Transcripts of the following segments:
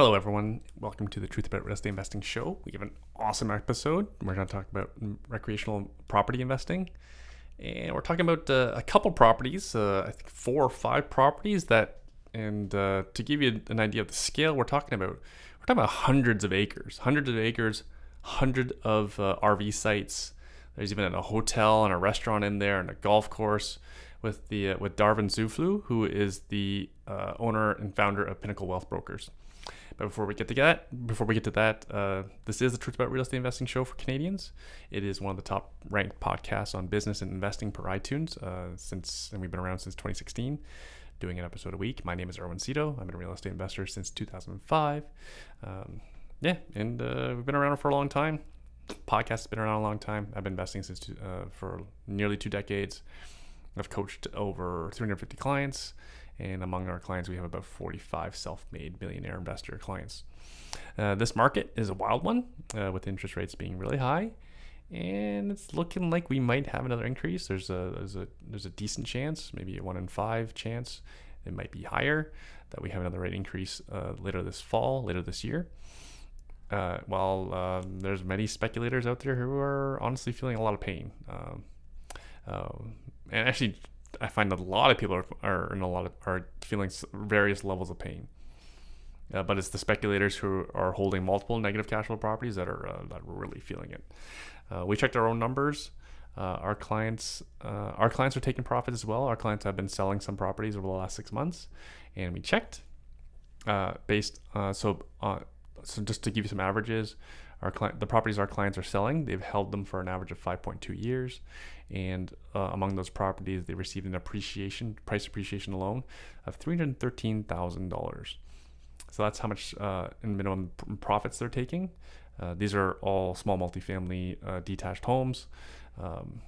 Hello, everyone. Welcome to the Truth About Real Estate Investing show. We have an awesome episode. We're going to talk about recreational property investing. And we're talking about uh, a couple properties, uh, I think four or five properties that, and uh, to give you an idea of the scale we're talking about, we're talking about hundreds of acres, hundreds of acres, hundred of uh, RV sites. There's even a hotel and a restaurant in there and a golf course with the uh, with Darvin Zurfluh, who is the uh, owner and founder of Pinnacle Wealth Brokers. But before we get to that, before we get to that, uh, this is the Truth About Real Estate Investing show for Canadians. It is one of the top ranked podcasts on business and investing per iTunes uh, since, and we've been around since 2016, doing an episode a week. My name is Erwin Szeto. I've been a real estate investor since 2005. Um, yeah, and uh, we've been around for a long time. Podcast has been around a long time. I've been investing since uh, for nearly two decades. I've coached over 350 clients. And among our clients, we have about 45 self made millionaire investor clients. Uh, this market is a wild one uh, with interest rates being really high. And it's looking like we might have another increase. There's a, there's a there's a decent chance, maybe a one in five chance. It might be higher that we have another rate increase uh, later this fall, later this year. Uh, while um, there's many speculators out there who are honestly feeling a lot of pain. Um, uh, and actually, I find that a lot of people are, are in a lot of are feeling various levels of pain. Uh, but it's the speculators who are holding multiple negative cash flow properties that are uh, that are really feeling it. Uh, we checked our own numbers. Uh, our clients uh, our clients are taking profits as well. Our clients have been selling some properties over the last six months, and we checked uh, based so so just to give you some averages. Our client, the properties our clients are selling, they've held them for an average of 5.2 years, and uh, among those properties, they received an appreciation price appreciation loan of $313,000. So that's how much uh, in minimum profits they're taking. Uh, these are all small multifamily uh, detached homes. Um,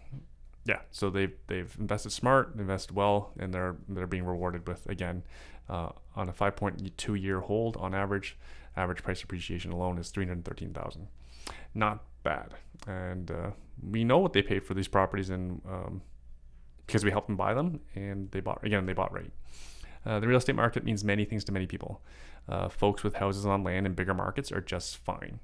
yeah, so they've they've invested smart, invested well, and they're they're being rewarded with again uh, on a 5.2 year hold on average. Average price appreciation alone is 313,000. Not bad, and uh, we know what they paid for these properties, and um, because we helped them buy them, and they bought again they bought right. Uh, the real estate market means many things to many people. Uh, folks with houses on land in bigger markets are just fine.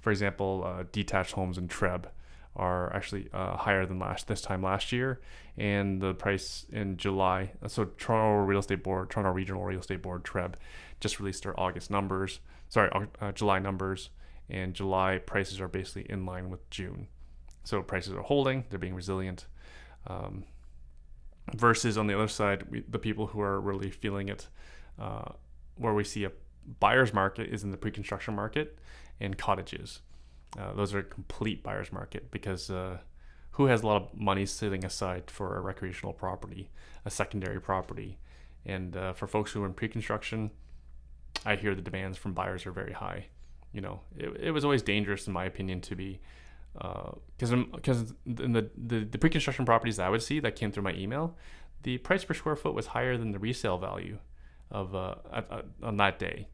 For example, uh, detached homes in TRREB are actually uh, higher than last this time last year, and the price in July. So Toronto Real Estate Board, Toronto Regional Real Estate Board, TRREB, just released their August numbers. Sorry, uh, July numbers, and July prices are basically in line with June. So prices are holding; they're being resilient. Um, versus on the other side, we, the people who are really feeling it, uh, where we see a buyer's market is in the pre-construction market and cottages. Uh, those are a complete buyer's market because uh, who has a lot of money sitting aside for a recreational property, a secondary property, and uh, for folks who are in pre-construction, I hear the demands from buyers are very high. You know, it, it was always dangerous, in my opinion, to be because uh, because the, the the pre-construction properties I would see that came through my email, the price per square foot was higher than the resale value of uh, on that day.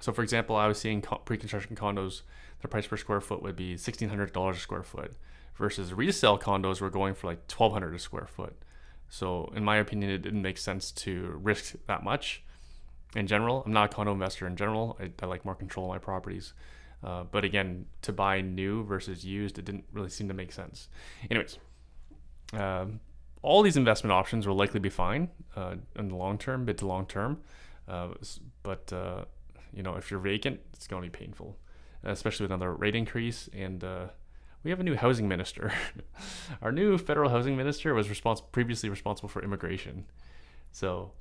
So, for example, I was seeing pre-construction condos, the price per square foot would be sixteen hundred dollars a square foot, versus resale condos were going for like twelve hundred a square foot. So, in my opinion, it didn't make sense to risk that much. In general, I'm not a condo investor. In general, I, I like more control of my properties. Uh, but again, to buy new versus used, it didn't really seem to make sense. Anyways, um, all these investment options will likely be fine uh, in the long term, mid to long term. Uh, but uh, you know, if you're vacant, it's going to be painful, especially with another rate increase. And uh, we have a new housing minister. Our new federal housing minister was respons- previously responsible for immigration. So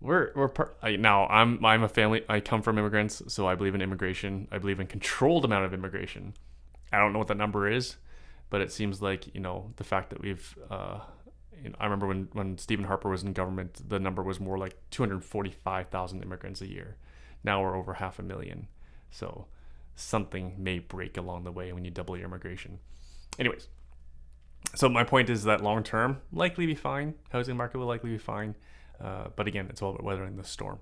we're we're I, now I'm I'm a family I come from immigrants so I believe in immigration. I believe in controlled amount of immigration. I don't know what that number is but it seems like you know the fact that we've uh, you know, I remember when when Stephen Harper was in government the number was more like 245,000 immigrants a year. Now we're over half a million. So something may break along the way when you double your immigration. Anyways so my point is that long term likely be fine. Housing market will likely be fine uh, but again, it's all about weathering the storm.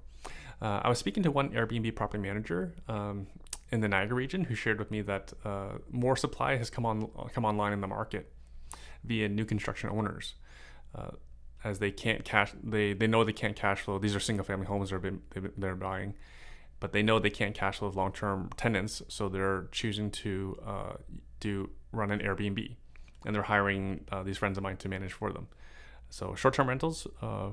Uh, I was speaking to one Airbnb property manager um, in the Niagara region who shared with me that uh, more supply has come on come online in the market via new construction owners, uh, as they can't cash they they know they can't cash flow. These are single family homes they're they're buying, but they know they can't cash flow long-term tenants, so they're choosing to uh, do run an Airbnb, and they're hiring uh, these friends of mine to manage for them. So short-term rentals, uh,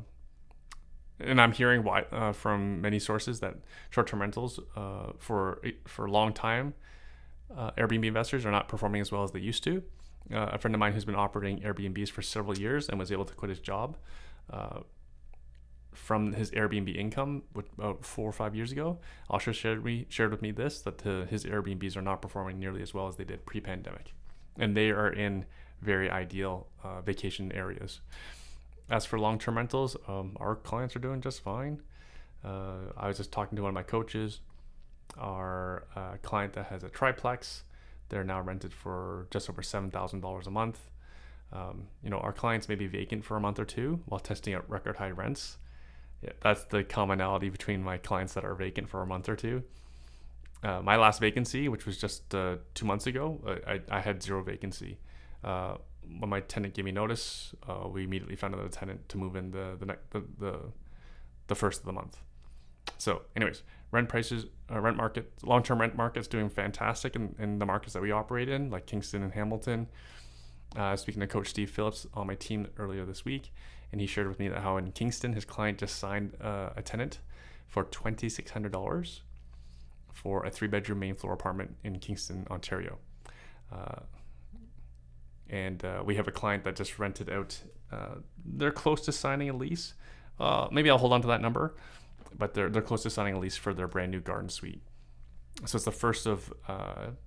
and I'm hearing why uh, from many sources that short-term rentals uh, for for a long time, uh, Airbnb investors are not performing as well as they used to. a friend of mine who's been operating Airbnbs for several years and was able to quit his job from his Airbnb income about four or five years ago, also shared me shared with me this that his Airbnbs are not performing nearly as well as they did pre-pandemic, and they are in very ideal uh, vacation areas. As for long-term rentals, um, our clients are doing just fine. Uh, I was just talking to one of my coaches. Our uh, client that has a triplex, they're now rented for just over seven thousand dollars a month. Um, you know, our clients may be vacant for a month or two while testing out record high rents yeah, that's the commonality between my clients that are vacant for a month or two. Uh, my last vacancy, which was just uh, two months ago, I, I had zero vacancy. When my tenant gave me notice, uh, we immediately found another tenant to move in the the, the the, the first of the month. So, anyways, rent prices, uh, rent market, long term rent market's doing fantastic in, in the markets that we operate in, like Kingston and Hamilton. Uh, speaking to Coach Steve Phillips on my team earlier this week, and he shared with me that how in Kingston his client just signed uh, a tenant for twenty six hundred dollars for a three bedroom main floor apartment in Kingston, Ontario. Uh, and uh, we have a client that just rented out. Uh, they're close to signing a lease. Uh, maybe I'll hold on to that number, but they're they're close to signing a lease for their brand new garden suite. So it's the first of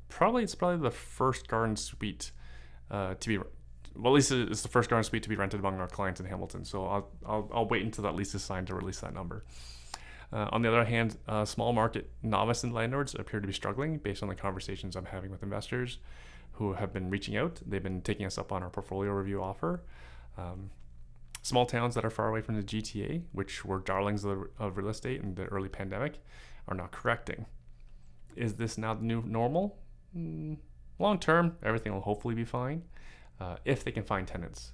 probably it's probably the first garden suite uh, to be well, at least it's the first garden suite to be rented among our clients in Hamilton. So I'll, I'll, I'll wait until that lease is signed to release that number. Uh, on the other hand, uh, small market novice and landlords appear to be struggling based on the conversations I'm having with investors who have been reaching out. They've been taking us up on our portfolio review offer. Um, small towns that are far away from the GTA, which were darlings of, of real estate in the early pandemic, are now correcting. Is this now the new normal? Mm, long term, everything will hopefully be fine uh, if they can find tenants.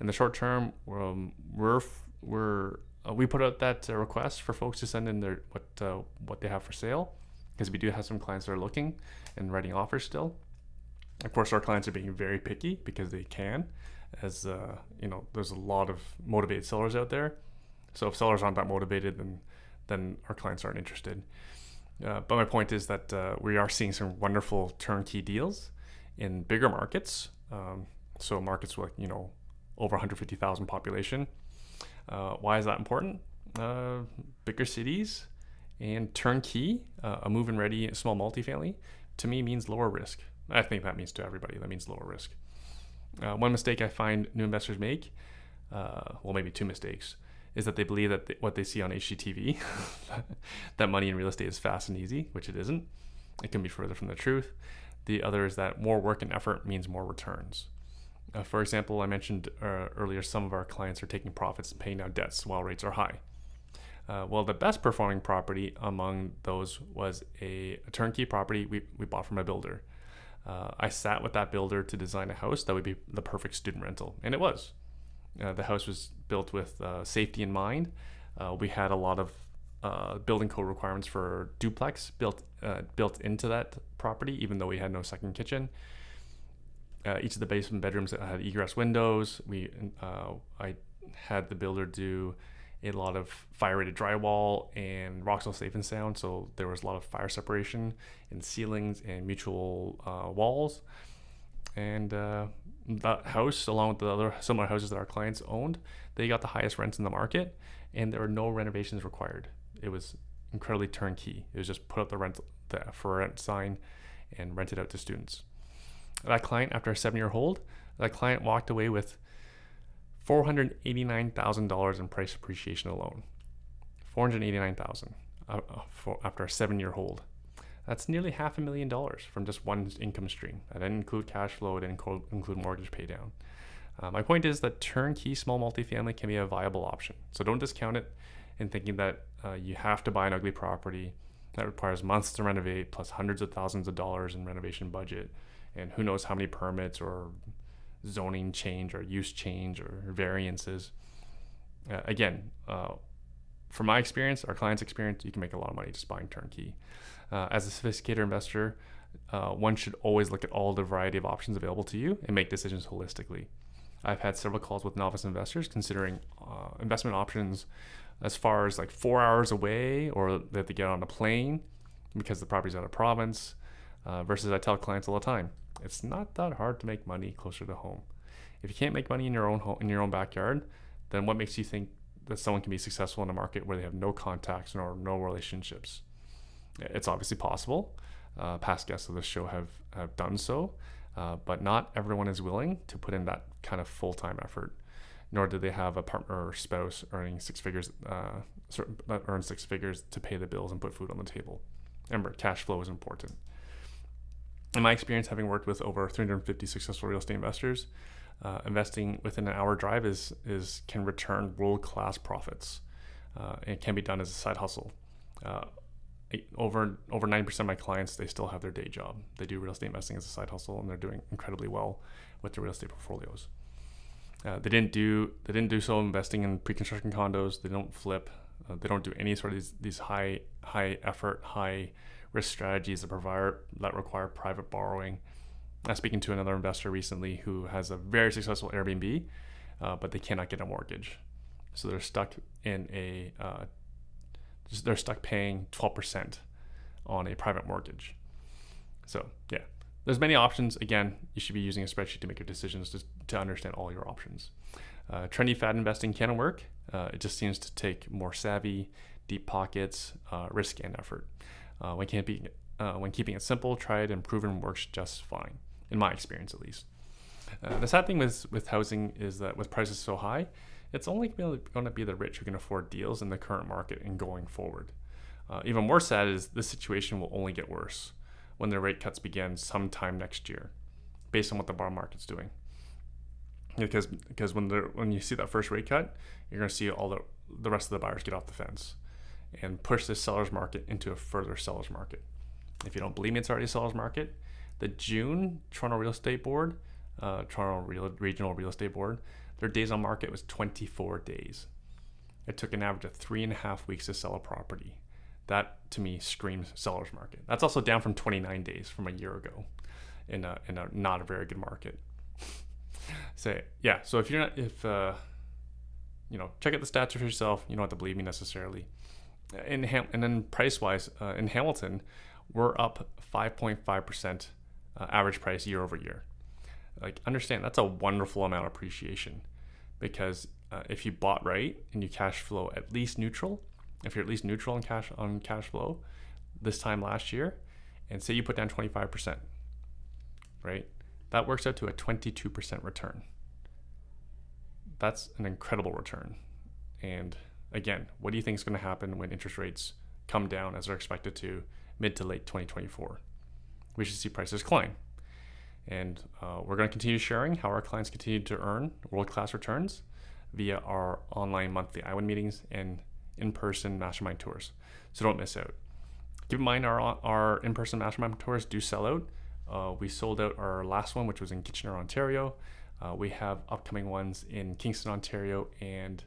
In the short term, um, we're we're uh, we put out that uh, request for folks to send in their what uh, what they have for sale because we do have some clients that are looking and writing offers still. Of course, our clients are being very picky because they can, as uh, you know, there's a lot of motivated sellers out there. So if sellers aren't that motivated, then then our clients aren't interested. Uh, but my point is that uh, we are seeing some wonderful turnkey deals in bigger markets. Um, so markets with you know over 150,000 population. Uh, why is that important? Uh, bigger cities and turnkey, uh, a move-in ready small multifamily, to me means lower risk. I think that means to everybody that means lower risk. Uh, one mistake I find new investors make, uh, well maybe two mistakes, is that they believe that they, what they see on HGTV, that money in real estate is fast and easy, which it isn't. It can be further from the truth. The other is that more work and effort means more returns. Uh, for example, I mentioned uh, earlier some of our clients are taking profits and paying down debts while rates are high. Uh, well, the best performing property among those was a, a turnkey property we, we bought from a builder. Uh, I sat with that builder to design a house that would be the perfect student rental, and it was. Uh, the house was built with uh, safety in mind. we had a lot of building code requirements for duplex built built into that property, even though we had no second kitchen uh, each of the basement bedrooms had egress windows. We uh, I had the builder do a lot of fire rated drywall and Roxul safe and sound, so there was a lot of fire separation in ceilings and mutual uh, walls. And uh, that house, along with the other similar houses that our clients owned, they got the highest rents in the market, and there were no renovations required. It was incredibly turnkey. It was just put up the rent the for rent sign and rent it out to students that client after a seven year hold, that client walked away with $489,000 in price appreciation alone. 489,000 uh, uh, after a seven year hold. That's nearly half a million dollars from just one income stream. That didn't include cash flow, it didn't include mortgage paydown. Uh, my point is that turnkey small multifamily can be a viable option. So don't discount it in thinking that uh, you have to buy an ugly property that requires months to renovate plus hundreds of thousands of dollars in renovation budget and who knows how many permits or zoning change or use change or variances. Uh, again, uh, from my experience, our clients' experience, you can make a lot of money just buying turnkey. Uh, as a sophisticated investor, uh, one should always look at all the variety of options available to you and make decisions holistically. I've had several calls with novice investors considering uh, investment options as far as like four hours away or that they get on a plane because the property's out of province. Uh, versus, I tell clients all the time, it's not that hard to make money closer to home. If you can't make money in your own home, in your own backyard, then what makes you think that someone can be successful in a market where they have no contacts nor no relationships? It's obviously possible. Uh, past guests of this show have, have done so, uh, but not everyone is willing to put in that kind of full time effort, nor do they have a partner or spouse earning six figures, uh, that earns six figures to pay the bills and put food on the table. Remember, cash flow is important. In my experience, having worked with over 350 successful real estate investors, uh, investing within an hour drive is, is can return world class profits. Uh, it can be done as a side hustle. Uh, over over 90% of my clients they still have their day job they do real estate investing as a side hustle and they're doing incredibly well with their real estate portfolios uh, they didn't do they didn't do so investing in pre-construction condos they don't flip uh, they don't do any sort of these, these high high effort high risk strategies that provide that require private borrowing i was speaking to another investor recently who has a very successful airbnb uh, but they cannot get a mortgage so they're stuck in a uh, they're stuck paying 12% on a private mortgage. So, yeah, there's many options. Again, you should be using a spreadsheet to make your decisions to, to understand all your options. Uh, trendy fad investing can work. Uh, it just seems to take more savvy, deep pockets, uh, risk, and effort. Uh, when, keeping, uh, when keeping it simple, tried and proven works just fine, in my experience at least. Uh, the sad thing with, with housing is that with prices so high, it's only going to be the rich who can afford deals in the current market and going forward. Uh, even more sad is this situation will only get worse when the rate cuts begin sometime next year, based on what the bond market's doing. Because because when when you see that first rate cut, you're going to see all the the rest of the buyers get off the fence and push this seller's market into a further seller's market. If you don't believe me, it's already a seller's market. The June Toronto Real Estate Board, uh, Toronto Real, Regional Real Estate Board, their days on market was 24 days. It took an average of three and a half weeks to sell a property. That to me screams seller's market. That's also down from 29 days from a year ago in a, in a not a very good market. so yeah, so if you're not, if, uh, you know, check out the stats for yourself. You don't have to believe me necessarily. In Ham- and then price wise, uh, in Hamilton, we're up 5.5% uh, average price year over year. Like understand that's a wonderful amount of appreciation because uh, if you bought right and you cash flow at least neutral if you're at least neutral on cash on cash flow this time last year and say you put down 25% right that works out to a 22% return. That's an incredible return. And again what do you think is going to happen when interest rates come down as they're expected to mid to late 2024 we should see prices climb and uh, we're going to continue sharing how our clients continue to earn world class returns via our online monthly iWin meetings and in person mastermind tours. So don't miss out. Keep in mind, our, our in person mastermind tours do sell out. Uh, we sold out our last one, which was in Kitchener, Ontario. Uh, we have upcoming ones in Kingston, Ontario, and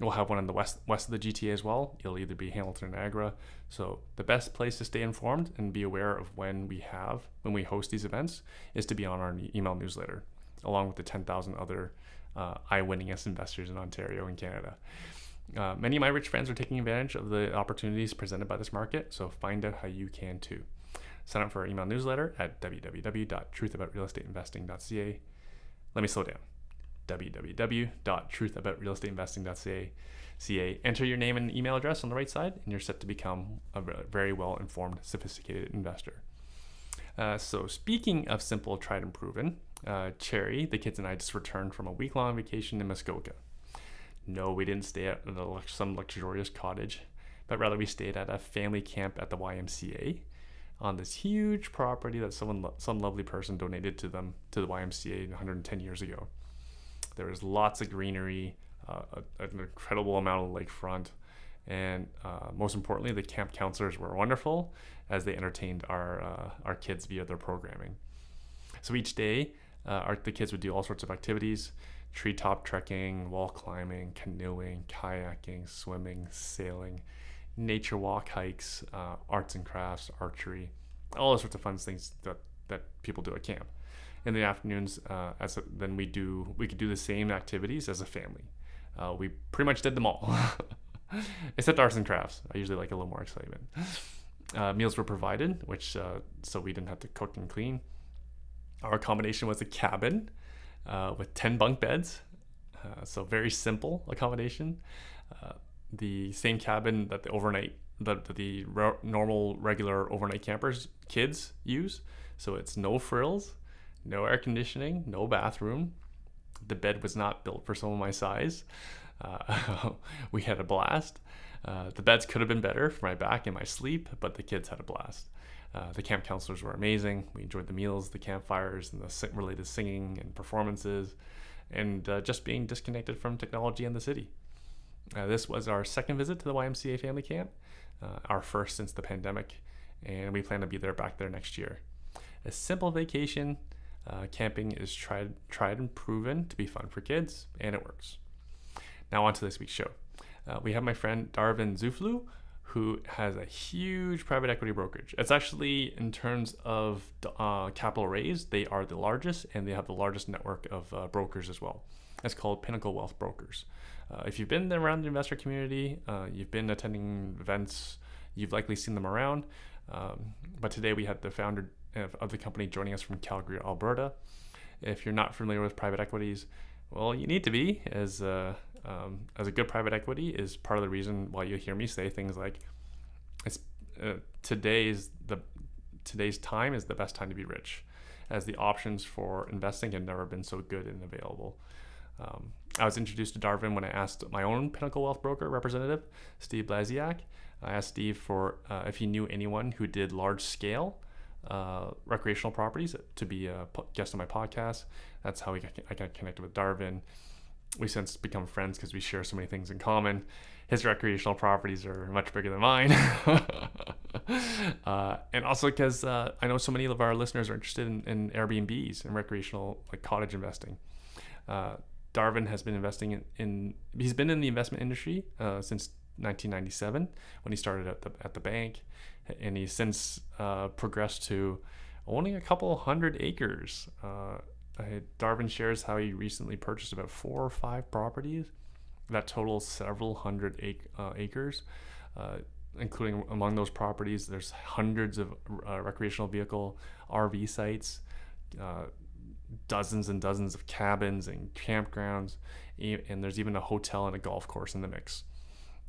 We'll have one in the west west of the GTA as well. It'll either be Hamilton or Niagara. So the best place to stay informed and be aware of when we have when we host these events is to be on our email newsletter, along with the 10,000 other uh, I-winningest investors in Ontario and Canada. Uh, many of my rich friends are taking advantage of the opportunities presented by this market, so find out how you can too. Sign up for our email newsletter at www.truthaboutrealestateinvesting.ca. Let me slow down www.truthaboutrealestateinvesting.ca. Enter your name and email address on the right side, and you're set to become a very well informed, sophisticated investor. Uh, so, speaking of simple, tried and proven, uh, Cherry, the kids, and I just returned from a week long vacation in Muskoka. No, we didn't stay at some luxurious cottage, but rather we stayed at a family camp at the YMCA on this huge property that someone, some lovely person donated to them to the YMCA 110 years ago. There was lots of greenery, uh, an incredible amount of lakefront, and uh, most importantly, the camp counselors were wonderful as they entertained our uh, our kids via their programming. So each day, uh, our, the kids would do all sorts of activities. treetop trekking, wall climbing, canoeing, kayaking, swimming, sailing, nature walk hikes, uh, arts and crafts, archery, all sorts of fun things that, that people do at camp. In the afternoons, uh, as a, then we do we could do the same activities as a family. Uh, we pretty much did them all, except arts and crafts. I usually like a little more excitement. Uh, meals were provided, which uh, so we didn't have to cook and clean. Our accommodation was a cabin uh, with ten bunk beds, uh, so very simple accommodation. The same cabin that the overnight that the re- normal regular overnight campers kids use. So it's no frills, no air conditioning, no bathroom. The bed was not built for someone my size. Uh, we had a blast. Uh, the beds could have been better for my back and my sleep, but the kids had a blast. Uh, the camp counselors were amazing. We enjoyed the meals, the campfires, and the related singing and performances, and uh, just being disconnected from technology and the city. Uh, this was our second visit to the YMCA family camp, uh, our first since the pandemic, and we plan to be there back there next year. A simple vacation, uh, camping is tried, tried and proven to be fun for kids, and it works. Now, on to this week's show. Uh, we have my friend Darvin Zurfluh, who has a huge private equity brokerage. It's actually, in terms of uh, capital raised, they are the largest and they have the largest network of uh, brokers as well. It's called Pinnacle Wealth Brokers. Uh, if you've been around the investor community, uh, you've been attending events, you've likely seen them around. Um, but today we had the founder of, the company joining us from Calgary, Alberta. If you're not familiar with private equities, well, you need to be, as uh, um, as a good private equity is part of the reason why you hear me say things like, "It's uh, today's the today's time is the best time to be rich," as the options for investing have never been so good and available. Um, I was introduced to Darvin when I asked my own Pinnacle Wealth Broker representative, Steve Blaziak. I asked Steve for uh, if he knew anyone who did large scale uh, recreational properties to be a guest on my podcast. That's how we I got connected with Darvin. We since become friends because we share so many things in common. His recreational properties are much bigger than mine. uh, and also because uh, I know so many of our listeners are interested in, in Airbnbs and recreational like cottage investing. Uh, Darvin has been investing in, in he's been in the investment industry uh, since 1997 when he started at the at the bank, and he's since uh, progressed to owning a couple hundred acres. Uh, Darvin shares how he recently purchased about four or five properties that total several hundred ac- uh, acres. Uh, including among those properties, there's hundreds of uh, recreational vehicle RV sites, dozens and dozens of cabins and campgrounds, and there's even a hotel and a golf course in the mix.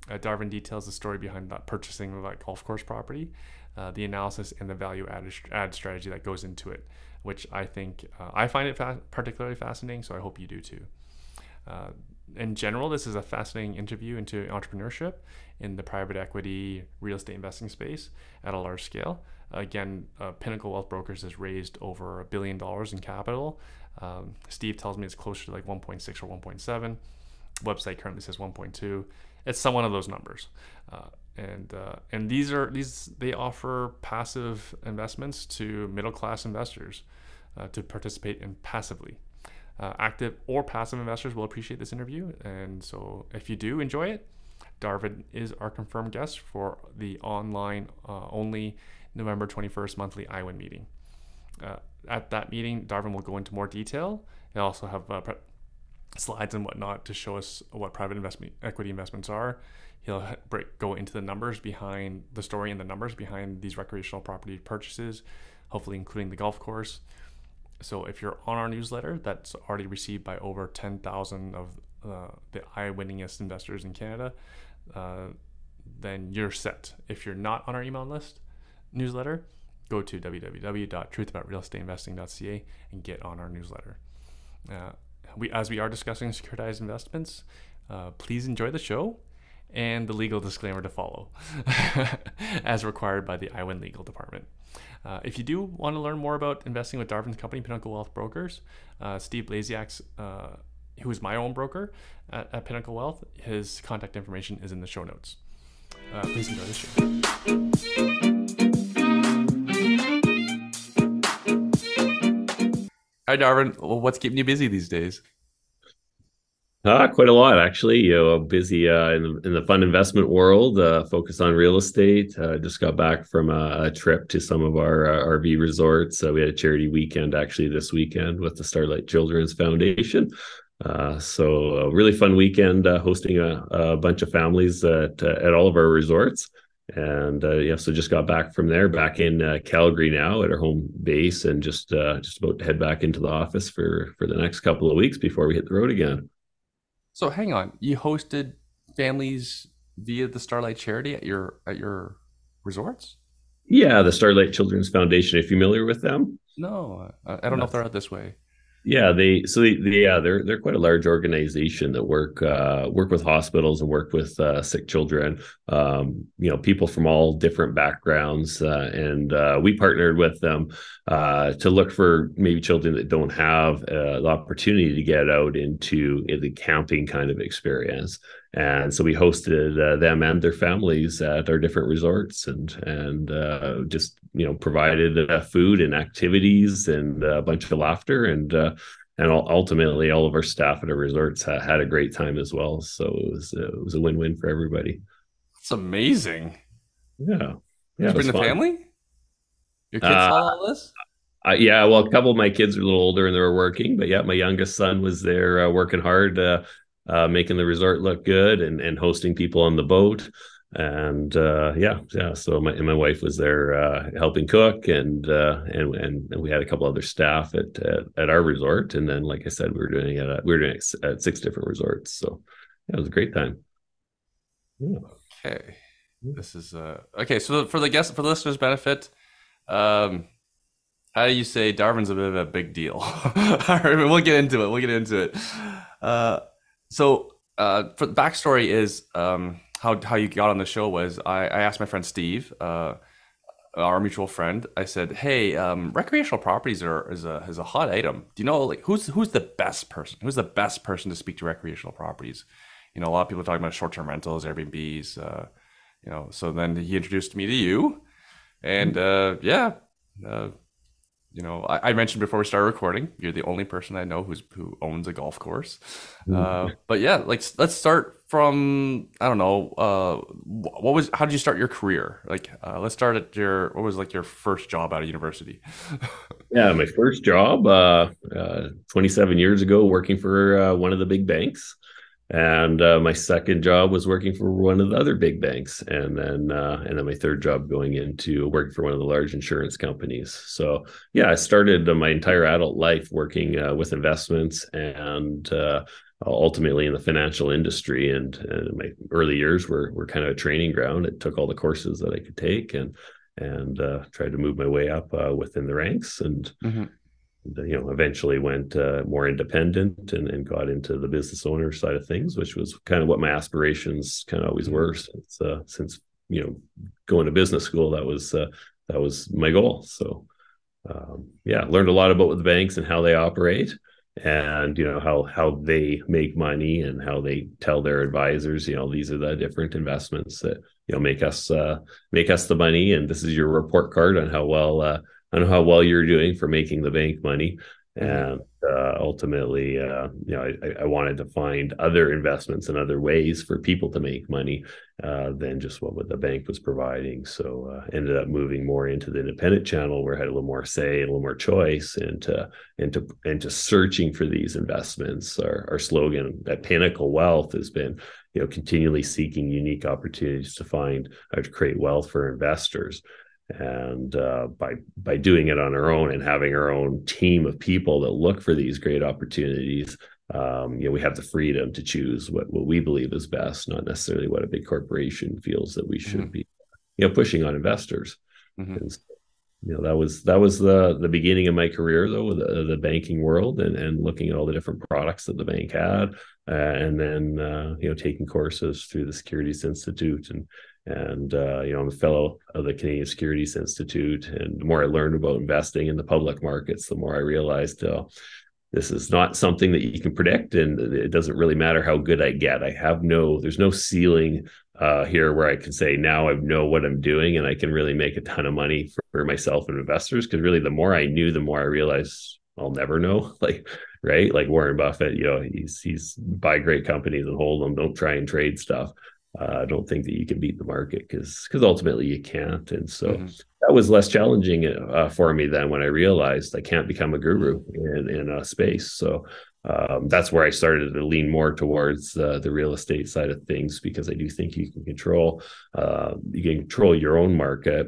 Uh, Darvin details the story behind that purchasing that golf course property, uh, the analysis and the value add, add strategy that goes into it, which I think uh, I find it fa- particularly fascinating. So I hope you do too. Uh, in general, this is a fascinating interview into entrepreneurship in the private equity real estate investing space at a large scale. Again, uh, Pinnacle Wealth Brokers has raised over a billion dollars in capital. Um, Steve tells me it's closer to like 1.6 or 1.7. Website currently says 1.2. It's some one of those numbers, uh, and uh, and these are these they offer passive investments to middle class investors uh, to participate in passively. Uh, active or passive investors will appreciate this interview, and so if you do enjoy it, Darvin is our confirmed guest for the online uh, only November 21st monthly IWIN meeting. Uh, at that meeting, Darvin will go into more detail. He'll also have slides and whatnot to show us what private investment equity investments are. He'll break, go into the numbers behind the story and the numbers behind these recreational property purchases, hopefully including the golf course. So if you're on our newsletter, that's already received by over 10,000 of uh, the eye-winningest investors in Canada, uh, then you're set. If you're not on our email list, newsletter, go to www.truthaboutrealestateinvesting.ca and get on our newsletter. Uh, we, as we are discussing securitized investments, uh, please enjoy the show and the legal disclaimer to follow, as required by the IWIN Legal Department. Uh, if you do want to learn more about investing with Darvin's company, Pinnacle Wealth Brokers, uh, Steve Blaziak's, uh, who is my own broker at, at, Pinnacle Wealth, his contact information is in the show notes. Uh, please enjoy the show. Hi, Darvin. Well, what's keeping you busy these days? Uh, quite a lot, actually. You know, busy uh, in, the, in the fund investment world, uh, focused on real estate. Uh, just got back from a, a, trip to some of our uh, RV resorts. Uh, we had a charity weekend actually this weekend with the Starlight Children's Foundation. Uh, so a really fun weekend hosting a, a, bunch of families at at all of our resorts. And uh, yeah, so just got back from there, back in uh, Calgary now at our home base, and just uh, just about to head back into the office for for the next couple of weeks before we hit the road again. So hang on, you hosted families via the Starlight Charity at your at your resorts? Yeah, the Starlight Children's Foundation. Are you familiar with them? No, I, I don't know if they're out this way. Yeah, they so they, they, yeah they're they're quite a large organization that work uh, work with hospitals and work with uh, sick children. Um, you know, people from all different backgrounds, uh, and uh, we partnered with them uh, to look for maybe children that don't have uh, the opportunity to get out into the camping kind of experience. And so we hosted them and their families at our different resorts, and and just you know provided uh, food and activities and a bunch of laughter and uh, and ultimately all of our staff at our resorts ha- had a great time as well. So it was uh, it was a win-win for everybody. It's amazing. Yeah. Yeah bring the fun. family? Your kids saw all this? Uh, yeah, well, a couple of my kids are a little older and they were working, but yeah, my youngest son was there uh, working hard, uh, uh, making the resort look good and, and hosting people on the boat and uh, yeah, yeah. So my my wife was there uh, helping cook, and, uh, and and we had a couple other staff at, at, at our resort, and then like I said, we were doing it. At, we were doing it at six different resorts. So yeah, it was a great time. Yeah. Okay, this is uh okay. So for the guest for the listeners' benefit, um, how do you say Darvin's a bit of a big deal? All right, we'll get into it. We'll get into it. Uh, so uh, for the backstory is um how how you got on the show was I, I asked my friend Steve, uh, our mutual friend. I said, "Hey, um, recreational properties are is a is a hot item. Do you know like who's who's the best person? Who's the best person to speak to recreational properties? You know, a lot of people are talking about short term rentals, Airbnbs. Uh, you know, so then he introduced me to you, and uh, yeah, uh, you know, I, I, mentioned before we started recording, you're the only person I know who's who owns a golf course. Mm-hmm. Uh, but yeah, like let's start from I don't know, uh, what was how did you start your career? Like, uh, let's start at your what was like your first job out of university? yeah, my first job, uh, uh, 27 years ago, working for uh, one of the big banks and uh, my second job was working for one of the other big banks and then and then my third job going into working for one of the large insurance companies so yeah i started my entire adult life working with investments and ultimately in the financial industry. And, and, my early years were, were kind of a training ground. It took all the courses that i could take and and uh, tried to move my way up uh, within the ranks and mm-hmm. you know eventually went uh, more independent and, and got into the business owner side of things which was kind of what my aspirations kind of always mm-hmm. were since uh, since you know going to business school. That was uh, that was my goal. So um, yeah learned a lot about the banks and how they operate and you know how how they make money and how they tell their advisors you know these are the different investments that you know make us uh, make us the money and this is your report card on how well uh, on how well you're doing for making the bank money. Mm-hmm. And uh, ultimately, uh, you know, I, I, wanted to find other investments and other ways for people to make money uh, than just what the bank was providing. So uh, ended up moving more into the independent channel, where I had a little more say, a little more choice, into into into searching for these investments. Our, our slogan at Pinnacle Wealth has been, you know, continually seeking unique opportunities to find how to create wealth for investors and uh, by by doing it on our own and having our own team of people that look for these great opportunities um, you know we have the freedom to choose what, what we believe is best not necessarily what a big corporation feels that we should mm-hmm. be you know pushing on investors mm-hmm. and so, you know that was that was the the beginning of my career though with the, the banking world and and looking at all the different products that the bank had uh, and then uh, you know taking courses through the securities institute and and uh, you know I'm a fellow of the Canadian Securities Institute. And the more I learned about investing in the public markets, the more I realized uh, this is not something that you can predict, and it doesn't really matter how good I get. I have no, there's no ceiling uh, here where I can say now I know what I'm doing and I can really make a ton of money for, for myself and investors. Because really, the more I knew, the more I realized I'll never know. Like right? Like Warren Buffett, you know, he's he's buy great companies and hold them. Don't try and trade stuff. Uh, I don't think that you can beat the market because because ultimately you can't. And so mm-hmm. that was less challenging uh, for me than when I realized I can't become a guru in in a space. So um, that's where I started to lean more towards uh, the real estate side of things because I do think you can control uh, you can control your own market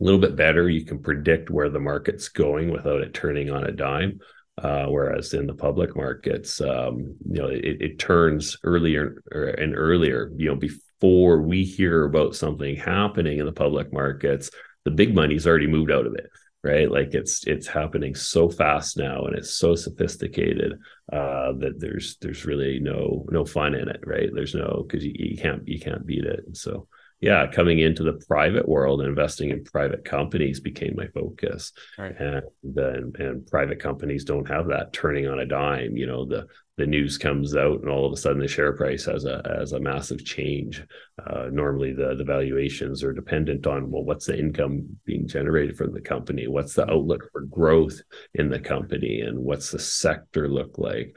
a little bit better. You can predict where the market's going without it turning on a dime. Uh, whereas in the public markets, um, you know, it, it turns earlier and earlier. You know, before we hear about something happening in the public markets, the big money's already moved out of it right like it's it's happening so fast now and it's so sophisticated uh, that there's there's really no no fun in it right there's no because you, you can't you can't beat it and so yeah, coming into the private world and investing in private companies became my focus. Right. And, and, and private companies don't have that turning on a dime. You know, the the news comes out and all of a sudden the share price has a has a massive change. Uh, normally the the valuations are dependent on well, what's the income being generated from the company, what's the outlook for growth in the company, and what's the sector look like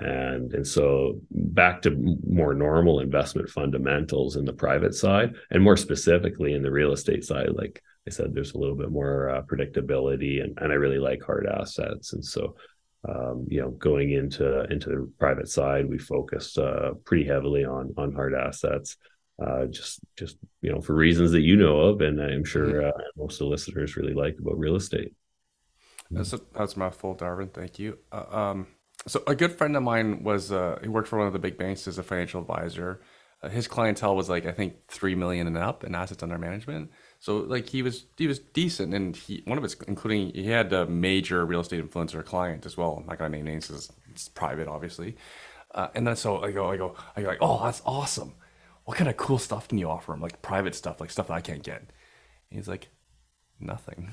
and and so back to more normal investment fundamentals in the private side and more specifically in the real estate side like i said there's a little bit more uh, predictability and, and i really like hard assets. And so um, you know going into into the private side we focused uh, pretty heavily on on hard assets uh, just just you know for reasons that you know of and i'm sure mm-hmm. uh, most of the listeners really like about real estate. That's a that's my full darwin. Thank you. Uh, um so a good friend of mine was uh, he worked for one of the big banks as a financial advisor. Uh, his clientele was like I think three million and up in assets under management. So like he was he was decent, and he one of his including he had a major real estate influencer client as well. I'm not gonna name names because it's private, obviously. Uh, and then so I go I go I go like oh that's awesome. What kind of cool stuff can you offer him? Like private stuff, like stuff that I can't get. And he's like nothing.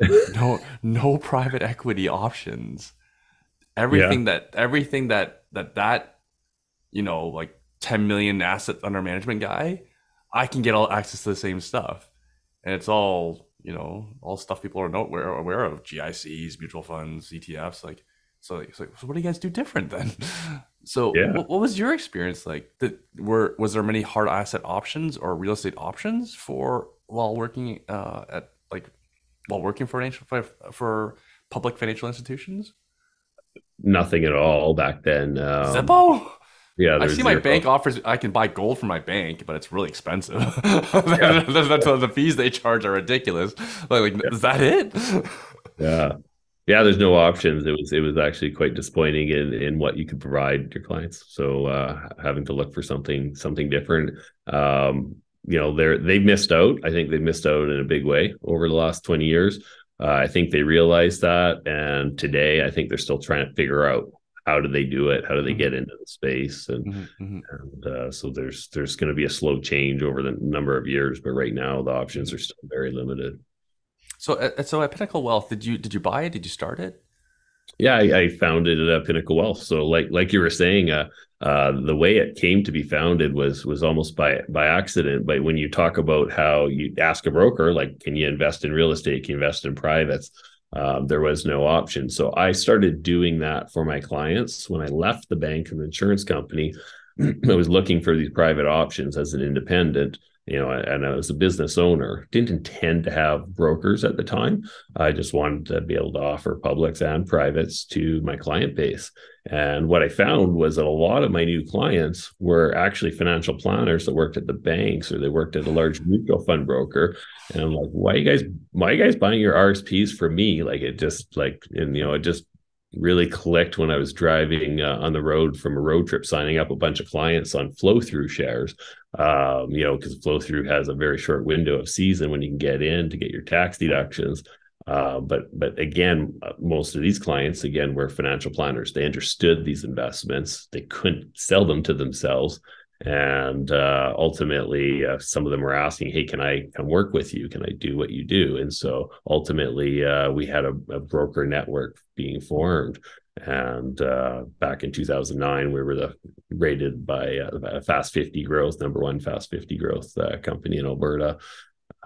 no no private equity options everything yeah. that everything that that that you know like 10 million assets under management guy i can get all access to the same stuff and it's all you know all stuff people are not aware, aware of gics mutual funds etfs like so, so, so what do you guys do different then so yeah. what, what, was your experience like that were was there many hard asset options or real estate options for while working uh, at like while working for financial for public financial institutions nothing at all back then. Um, Zippo? Yeah, I see my bank offers. I can buy gold from my bank, but it's really expensive. yeah. the fees they charge are ridiculous. Like, yeah. is that it? yeah, yeah. There's no options. It was it was actually quite disappointing in in what you could provide your clients. So uh, having to look for something something different. Um, you know, they're they've missed out. I think they've missed out in a big way over the last 20 years. Uh, I think they realized that, and today I think they're still trying to figure out how do they do it, how do they mm-hmm. get into the space, and, mm-hmm. mm-hmm. and uh, so there's there's going to be a slow change over the number of years, but right now the options are still very limited. So, uh, so at Pinnacle Wealth, did you did you buy it? Did you start it? Yeah, I, I founded it at Pinnacle Wealth. So, like like you were saying, uh, uh, the way it came to be founded was was almost by by accident. But when you talk about how you ask a broker, like, can you invest in real estate? Can you invest in privates? Um, there was no option. So I started doing that for my clients when I left the bank and the insurance company. I was looking for these private options as an independent you know, and I was a business owner, didn't intend to have brokers at the time. I just wanted to be able to offer publics and privates to my client base. And what I found was that a lot of my new clients were actually financial planners that worked at the banks or they worked at a large mutual fund broker. And I'm like, why you guys, why you guys buying your RSPs for me? Like it just like, and you know, it just really clicked when I was driving uh, on the road from a road trip, signing up a bunch of clients on flow through shares. Um, you know, because flow through has a very short window of season when you can get in to get your tax deductions. Uh, but but again, uh, most of these clients again were financial planners. They understood these investments. They couldn't sell them to themselves, and uh, ultimately, uh, some of them were asking, "Hey, can I come work with you? Can I do what you do?" And so ultimately, uh, we had a, a, broker network being formed. And uh, back in 2009, we were the rated by uh, Fast 50 Growth, number one Fast 50 Growth uh, company in Alberta,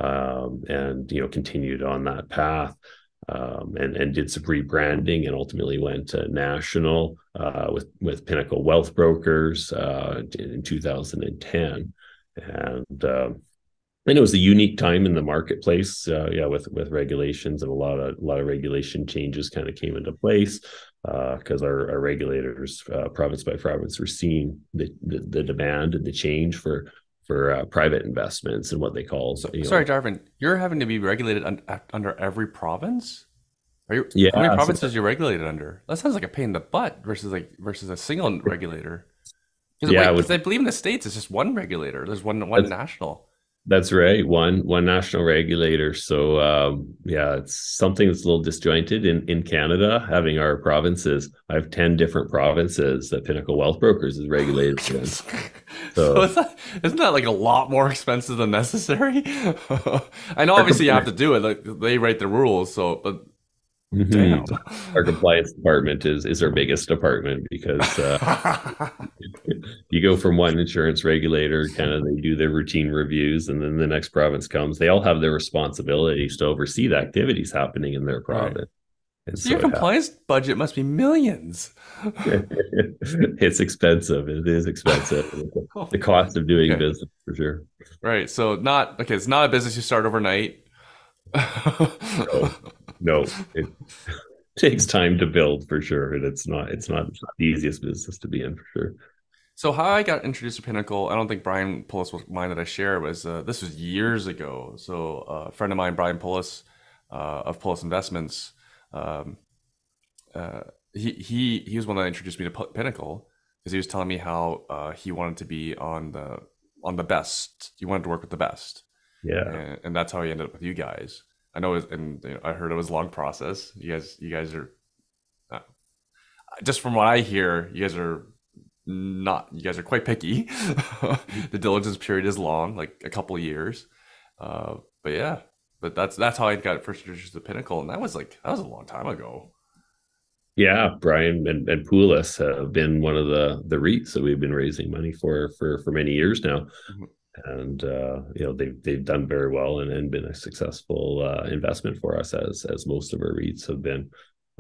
um, and you know continued on that path. Um, and and did some rebranding and ultimately went national uh, with with Pinnacle Wealth Brokers uh, in 2010, and uh, and it was a unique time in the marketplace, uh, yeah, with with regulations and a lot of a lot of regulation changes kind of came into place because uh, our, our regulators, uh, province by province, were seeing the, the, the demand and the change for for uh, private investments and what they call. So, sorry, know, Darvin, you're having to be regulated un- under every province. Are you? Yeah. How many provinces so, you're regulated under? That sounds like a pain in the butt versus like versus a single regulator. Yeah, wait, I believe in the states it's just one regulator. There's one one national. That's right. One one national regulator. So um, yeah, it's something that's a little disjointed in in Canada. Having our provinces, I have ten different provinces that Pinnacle Wealth Brokers is regulated in. So, so is that, isn't that like a lot more expensive than necessary? I know, obviously, you have to do it. Like they write the rules. So, but Mm-hmm. Our compliance department is is our biggest department because uh, you go from one insurance regulator, kind of they do their routine reviews, and then the next province comes. They all have their responsibilities to oversee the activities happening in their province. Right. And so, so your compliance happens. budget must be millions. it's expensive. It is expensive. the cost of doing okay. business for sure. Right. So not okay. It's not a business you start overnight. no no, it takes time to build for sure, and it's not it's not the easiest business to be in for sure. So how I got introduced to Pinnacle, I don't think Brian Pullis was mine that I share was uh, this was years ago. So uh, a friend of mine, Brian Pullis uh, of Pullis Investments, um, uh, he he he was one that introduced me to Pinnacle because he was telling me how uh, he wanted to be on the on the best. He wanted to work with the best. Yeah, and, and that's how he ended up with you guys. I know, it, and you know, I heard it was a long process. You guys, you guys are uh, just from what I hear, you guys are not. You guys are quite picky. the diligence period is long, like a couple years. Uh, but yeah, but that's that's how I got first introduced to Pinnacle, and that was like that was a long time ago. Yeah, Brian and, and Poulis have been one of the the REITs that we've been raising money for for for many years now. And uh, you know they've they've done very well and, and been a successful uh, investment for us as as most of our REITs have been.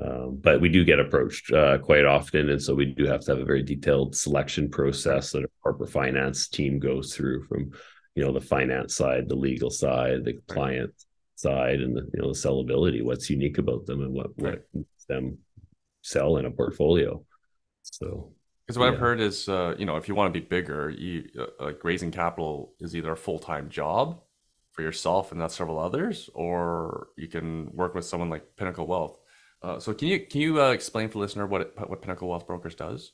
Um, but we do get approached uh, quite often, and so we do have to have a very detailed selection process that our corporate finance team goes through from you know the finance side, the legal side, the client side, and the you know the sellability. What's unique about them and what what them sell in a portfolio. So because what yeah. I've heard is, uh, you know, if you want to be bigger, you uh, like raising capital is either a full time job for yourself and not several others, or you can work with someone like Pinnacle Wealth. Uh, so can you can you uh, explain for the listener what it, what Pinnacle Wealth Brokers does?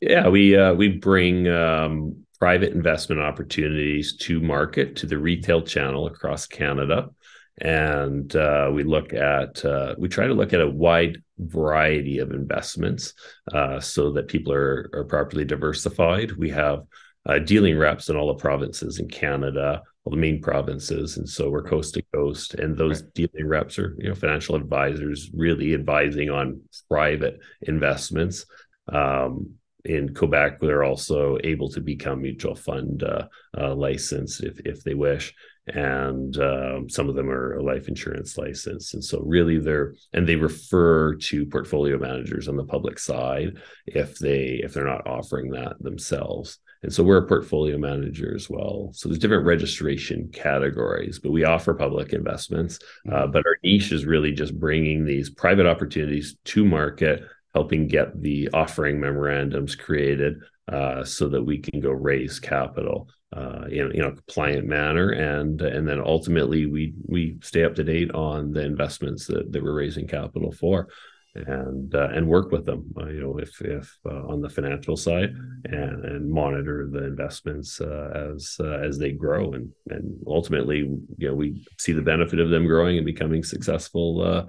Yeah, we uh, we bring um, private investment opportunities to market to the retail channel across Canada and uh, we look at uh, we try to look at a wide variety of investments uh, so that people are, are properly diversified. We have uh, dealing reps in all the provinces in canada all the main provinces and so we're coast to coast. And those right. dealing reps are you know financial advisors really advising on private investments. Um, in Quebec, they're also able to become mutual fund uh, uh, licensed if if they wish and um, some of them are a life insurance license. And so really they're and they refer to portfolio managers on the public side if they if they're not offering that themselves. And so we're a portfolio manager as well. So there's different registration categories but we offer public investments uh, mm-hmm. but our niche is really just bringing these private opportunities to market helping get the offering memorandums created uh, so that we can go raise capital uh, in, in a compliant manner, and and then ultimately we we stay up to date on the investments that, that we're raising capital for, and uh, and work with them. Uh, you know, if if uh, on the financial side, and and monitor the investments uh, as uh, as they grow, and and ultimately, you know, we see the benefit of them growing and becoming successful.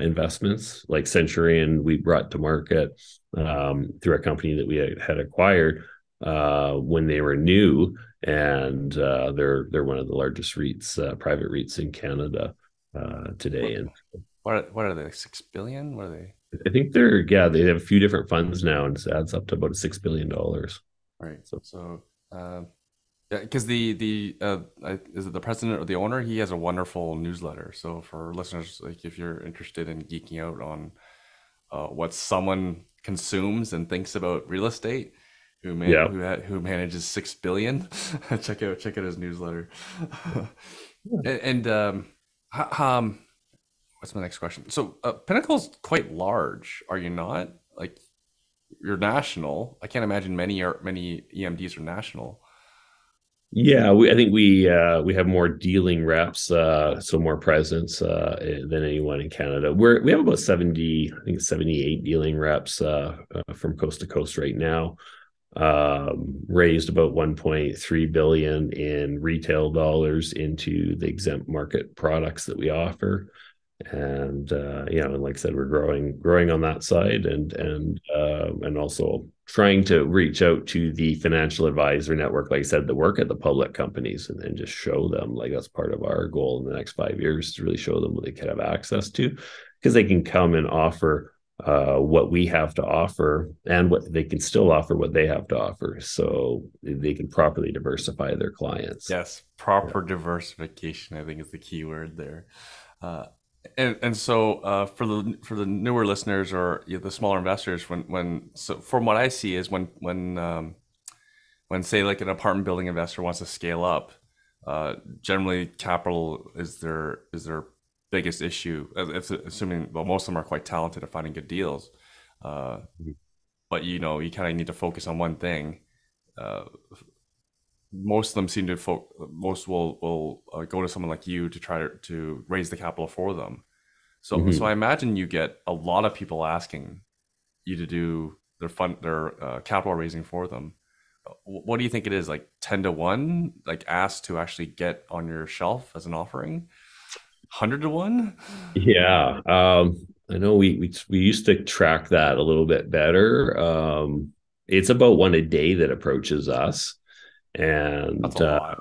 investments like Centurion, we brought to market um, through a company that we had acquired uh, when they were new, and uh, they're they're one of the largest REITs, uh, private REITs in Canada uh, today. And what are, what are they? Six billion? What are they? I think they're yeah they have a few different funds now, and it adds up to about six billion dollars. Right. So so. Um, Yeah, because the the uh, is it the president or the owner? He has a wonderful newsletter. So for listeners, like if you're interested in geeking out on uh, what someone consumes and thinks about real estate, who man, yeah. who who manages six billion, check out check out his newsletter. and, and um, um, what's my next question? So uh, Pinnacle's quite large, are you not? Like you're national. I can't imagine many are many EMDs are national. Yeah, we, I think we uh, we have more dealing reps, uh, so more presence uh, than anyone in Canada. We're we have about seventy, I think seventy eight dealing reps uh, uh, from coast to coast right now. Um, raised about one point three billion in retail dollars into the exempt market products that we offer. And uh, you know, and like I said, we're growing growing on that side, and and uh, and also trying to reach out to the financial advisor network, like I said, that work at the public companies, and then just show them like that's part of our goal in the next five years to really show them what they can have access to, because they can come and offer uh, what we have to offer and what they can still offer what they have to offer so they can properly diversify their clients yes proper yeah. diversification i think is the key word there uh, and and so uh, for the for the newer listeners or you know, the smaller investors, when when so from what I see is when when um, when say like an apartment building investor wants to scale up, uh, generally capital is their is their biggest issue. If, assuming well, most of them are quite talented at finding good deals, uh, mm-hmm. but you know you kind of need to focus on one thing. Uh, most of them seem to fo- most will will uh, go to someone like you to try to, to raise the capital for them. So mm-hmm. so I imagine you get a lot of people asking you to do their fund their uh, capital raising for them. What do you think it is like ten to one? Like asked to actually get on your shelf as an offering, hundred to one? Yeah, um, I know we, we we used to track that a little bit better. Um, it's about one a day that approaches us. And uh,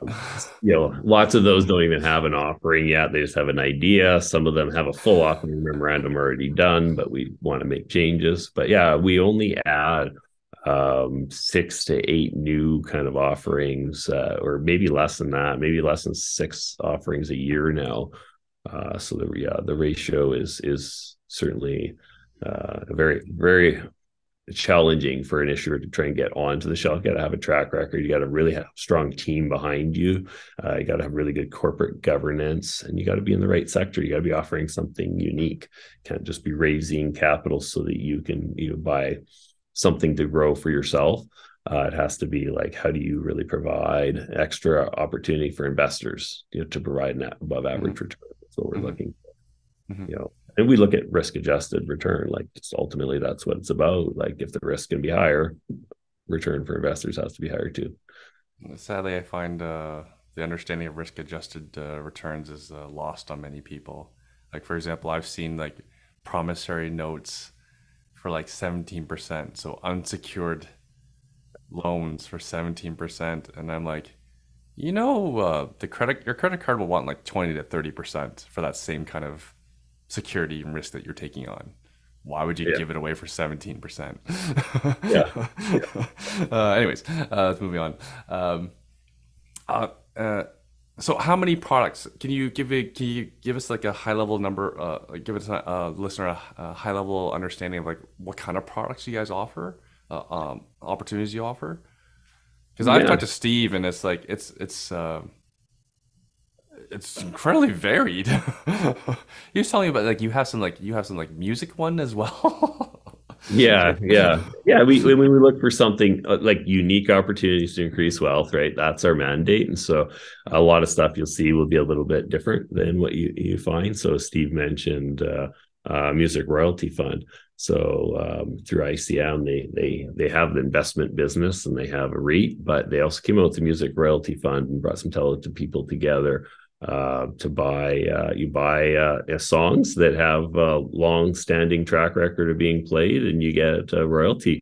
you know lots of those don't even have an offering yet. They just have an idea. Some of them have a full offering memorandum already done but we want to make changes. But yeah we only add um, six to eight new kind of offerings uh, or maybe less than that maybe less than six offerings a year now uh, so the yeah the ratio is is certainly uh, very very challenging for an issuer to try and get onto the shelf. You got to have a track record. You got to really have a strong team behind you. Uh, you got to have really good corporate governance, and you got to be in the right sector. You got to be offering something unique. Can't just be raising capital so that you can you know buy something to grow for yourself. Uh, it has to be like how do you really provide extra opportunity for investors you know, to provide an above average mm-hmm. return. That's what we're mm-hmm. looking for. Mm-hmm. You know, and we look at risk adjusted return like just ultimately that's what it's about like if the risk can be higher return for investors has to be higher too sadly i find uh, the understanding of risk adjusted uh, returns is uh, lost on many people like for example i've seen like promissory notes for like 17% so unsecured loans for 17% and i'm like you know uh, the credit your credit card will want like 20 to 30% for that same kind of security and risk that you're taking on. Why would you yeah. give it away for 17%? yeah. yeah. Uh, anyways, uh, let's move on. Um, uh, uh, so how many products can you give it can you give us like a high level number uh, give us a, a listener a, a, high level understanding of like what kind of products you guys offer uh, um, opportunities you offer because i've talked to steve and it's like it's it's uh, it's incredibly varied. he was telling me about like you have some like you have some like music one as well. yeah, yeah, yeah. We when we look for something uh, like unique opportunities to increase wealth, right? That's our mandate, and so a lot of stuff you'll see will be a little bit different than what you you find. So Steve mentioned uh, uh, music royalty fund. So um, through ICM, they they they have the investment business and they have a REIT, but they also came out with the music royalty fund and brought some talented people together uh, to buy uh, you buy uh, songs that have a long-standing track record of being played, and you get a royalty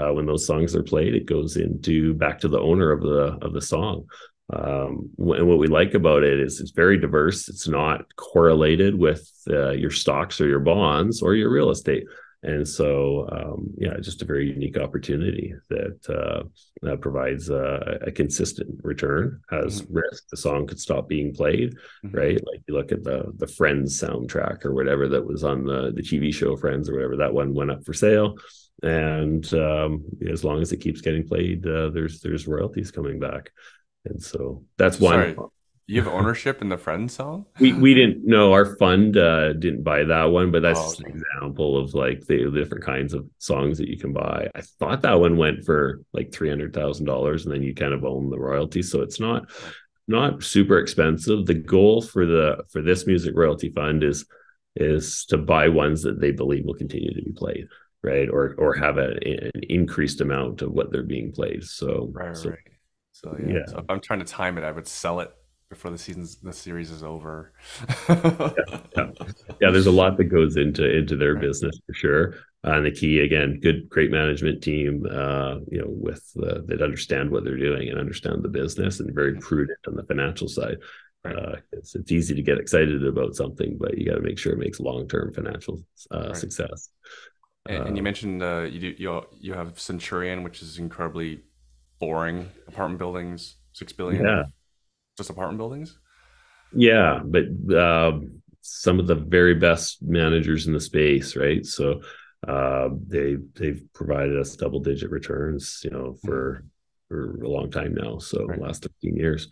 uh, when those songs are played. It goes into back to the owner of the of the song. Um, and what we like about it is it's very diverse. It's not correlated with uh, your stocks or your bonds or your real estate. and so um, yeah, just a very unique opportunity that uh, that provides a, a consistent return. Has mm-hmm. risk the song could stop being played, mm-hmm. right? Like you look at the the Friends soundtrack or whatever that was on the the TV show Friends or whatever that one went up for sale and um, as long as it keeps getting played, uh, there's there's royalties coming back, and so that's one. You have ownership in the Friends song? We we didn't know our fund uh, didn't buy that one, but that's oh, okay. an example of like the, the, different kinds of songs that you can buy. I thought that one went for like three hundred thousand dollars, and then you kind of own the royalty, so it's not not super expensive. The goal for the for this music royalty fund is is to buy ones that they believe will continue to be played right or or have a, an increased amount of what they're being played so right so, right so yeah. yeah. so if i'm trying to time it i would sell it before the season's the series is over yeah, yeah. yeah, there's a lot that goes into into their right. business for sure uh, and the key again good great management team uh you know with uh, that understand what they're doing and understand the business and very prudent on the financial side Right. Uh, it's, it's easy to get excited about something, but you got to make sure it makes long term financial uh, right. success. And, and you uh, mentioned uh, you do you you have Centurion, which is incredibly boring apartment buildings, six billion. Yeah, just apartment buildings. Yeah, but uh, some of the very best managers in the space, right? So uh, they they've provided us double digit returns, you know, for for a long time now. So right. last fifteen years.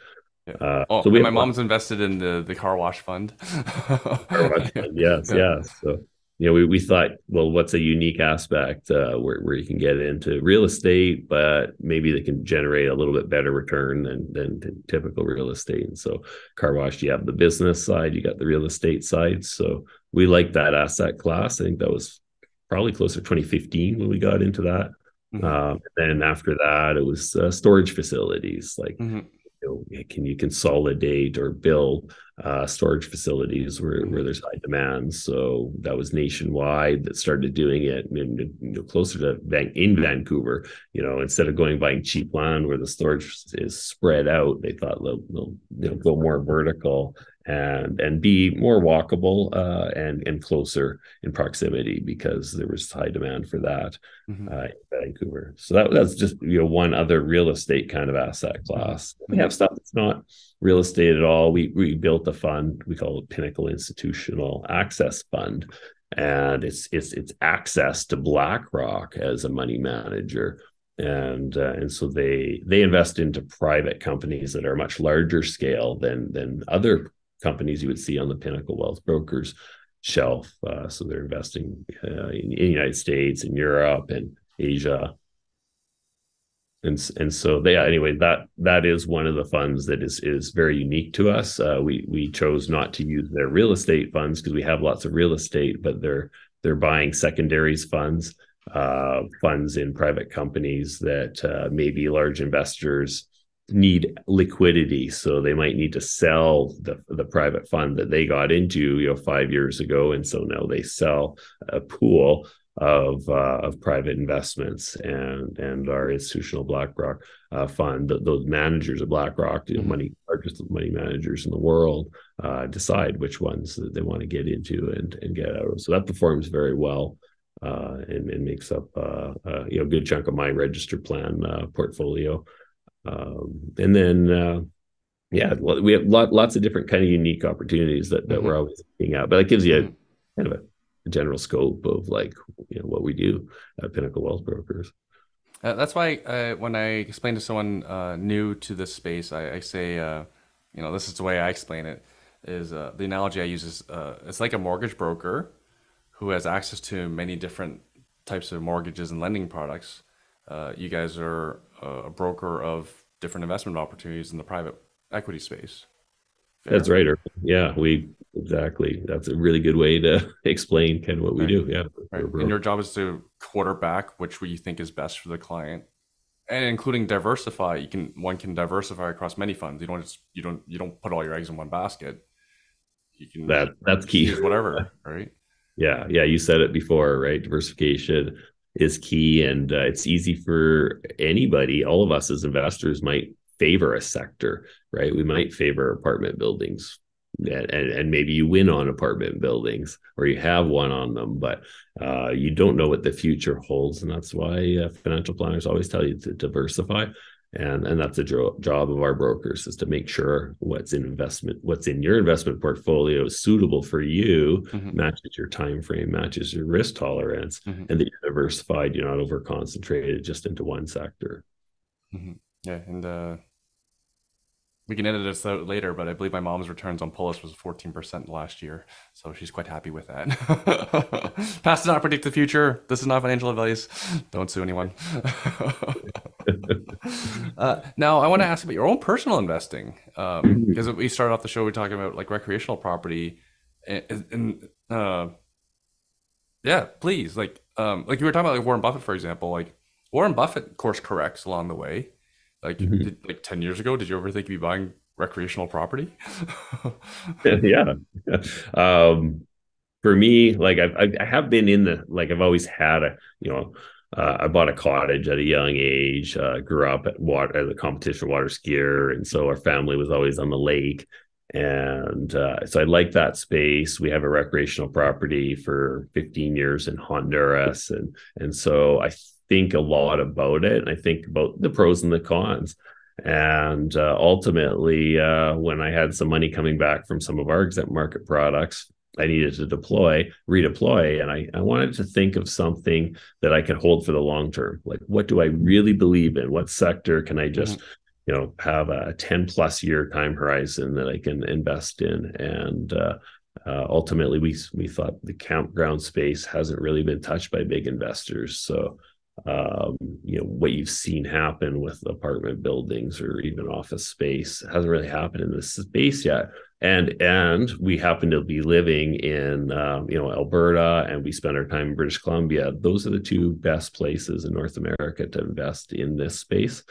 Yeah. Uh, oh, so we my mom's invested in the the car wash fund. car wash fund, yes, yeah. yes. So you know, we, we thought, well, what's a unique aspect uh, where, where you can get into real estate, but maybe they can generate a little bit better return than, than typical real estate. And so, car wash, you have the business side, you got the real estate side. So, we like that asset class. I think that was probably closer to 2015 when we got into that. Mm-hmm. Um, and then after that, it was uh, storage facilities like mm-hmm you know, can you consolidate or build uh, storage facilities where, where there's high demand? So that was nationwide that started doing it in, you know, closer to Van- in Vancouver. You know, instead of going buying cheap land where the storage is spread out, they thought they'll, they'll you know, go more vertical and and be more walkable uh, and and closer in proximity because there was high demand for that mm-hmm. uh, in Vancouver. So that that's just you know one other real estate kind of asset class. Mm-hmm. We have stuff that's not real estate at all. We we built a fund we call it Pinnacle Institutional Access Fund, and it's it's it's access to BlackRock as a money manager and uh, and so they they invest into private companies that are much larger scale than than other companies you would see on the Pinnacle Wealth Brokers shelf. Uh, so they're investing uh, in, in, the United States and Europe and Asia. And, and so they anyway that that is one of the funds that is is very unique to us. Uh, we we chose not to use their real estate funds because we have lots of real estate, but they're they're buying secondaries funds, uh, funds in private companies that uh, maybe large investors need liquidity so they might need to sell the, the private fund that they got into you know five years ago and so now they sell a pool of uh, of private investments and and our institutional BlackRock uh, fund. those managers of BlackRock, you know, mm-hmm. money largest money managers in the world, uh, decide which ones that they want to get into and and get out of. So that performs very well. Uh, and, and makes up uh, uh, you know a good chunk of my registered plan portfolio. Um, and then, uh, yeah, we have lot, lots of different kind of unique opportunities that, that mm-hmm. we're always looking at, but that gives you a, mm-hmm. kind of a, general scope of like, you know, what we do at Pinnacle Wealth Brokers. Uh, that's why uh, when I explain to someone uh, new to this space, I, I say, uh, you know, this is the way I explain it. Is uh, the analogy I use is it's like a mortgage broker who has access to many different types of mortgages and lending products. you guys are a broker of different investment opportunities in the private equity space. Fair. That's right. Yeah, we exactly. That's a really good way to explain kind of what we do. Yeah. Right. And your job is to quarterback which we think is best for the client. And including diversify, you can one can diversify across many funds. You don't just you don't you don't put all your eggs in one basket. You can that that's key. whatever, right? Yeah, yeah. You said it before, right? Diversification is key and uh, it's easy for anybody all of us as investors might favor a sector right we might favor apartment buildings and, and maybe you win on apartment buildings or you have one on them, but uh, you don't know what the future holds, and that's why uh, financial planners always tell you to diversify. And and that's a jo- job of our brokers is to make sure what's in investment, what's in your investment portfolio is suitable for you, mm-hmm. matches your time frame, matches your risk tolerance, mm-hmm. and that you're diversified. You're not over concentrated just into one sector. Mm-hmm. Yeah, and uh, we can edit this out later, but I believe my mom's returns on Polis was 14% last year. So she's quite happy with that. Past does not predict the future. This is not financial advice. Don't sue anyone. uh, now, I want to ask about your own personal investing. Um, mm-hmm. because we started off the show, we are talking about like recreational property. And, and uh, yeah, please. Like, um, like you were talking about like Warren Buffett, for example. Like, Warren Buffett of course corrects along the way like, mm-hmm. did, like ten years ago, did you ever think you'd be buying recreational property? yeah. Um, for me, like I've, I have been in the like I've always had a you know uh, I bought a cottage at a young age. Uh, grew up at water as a competition water skier, and so our family was always on the lake. And uh, so I like that space. We have a recreational property for 15 years in Honduras, and and so I think a lot about it. And I think about the pros and the cons. And uh, ultimately, uh, when I had some money coming back from some of our exempt market products, I needed to deploy, redeploy, and I, I wanted to think of something that I could hold for the long term. Like, what do I really believe in? What sector can I just, mm-hmm. you know, have a 10 plus year time horizon that I can invest in? And uh, uh, ultimately, we we thought the campground space hasn't really been touched by big investors. So um, you know what you've seen happen with apartment buildings or even office space it hasn't really happened in this space yet. And and we happen to be living in um, you know alberta and we spend our time in british columbia. Those are the two best places in north america to invest in this space.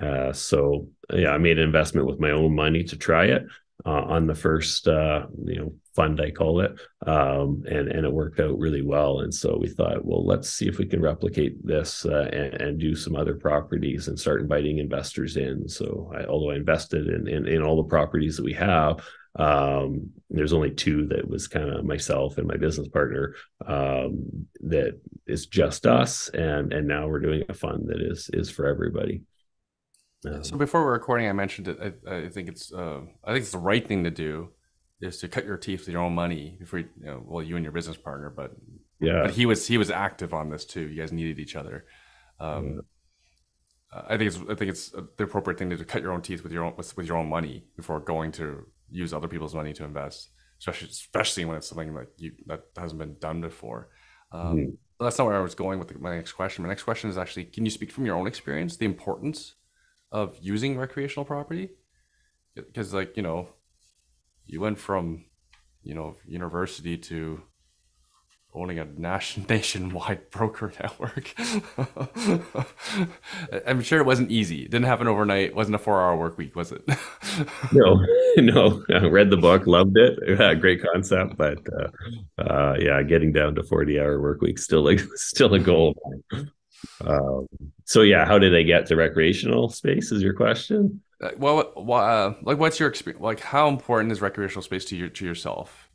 Uh, so yeah i made an investment with my own money to try it uh, on the first uh, you know fund I call it, um, and and it worked out really well. And so we thought, well, let's see if we can replicate this uh, and, and, do some other properties and start inviting investors in. So I, although I invested in, in, in all the properties that we have. Um, there's only two that was kind of myself and my business partner um, that is just us, and and now we're doing a fund that is is for everybody. Um, so before we're recording, I mentioned it. I, I think it's uh, I think it's the right thing to do is to cut your teeth with your own money before you, you know, well you and your business partner, but yeah, but he was he was active on this too. You guys needed each other. Um, yeah. I think it's I think it's the appropriate thing to, to cut your own teeth with your own with, with your own money before going to use other people's money to invest, especially especially when it's something like you that hasn't been done before. Um, mm-hmm. That's not where I was going with the, my next question. My next question is actually, can you speak from your own experience the importance of using recreational property because like you know you went from you know university to owning a nation, nationwide broker network. I'm sure it wasn't easy. It didn't happen overnight. It wasn't a four hour work week, was it? no, no. I read the book, loved it. Great concept, but uh, uh, yeah, getting down to 40 hour work week still a, still a goal. Um, so yeah, how did I get to recreational space? Is your question? Uh, well, uh, like, what's your experience? Like, how important is recreational space to your to yourself?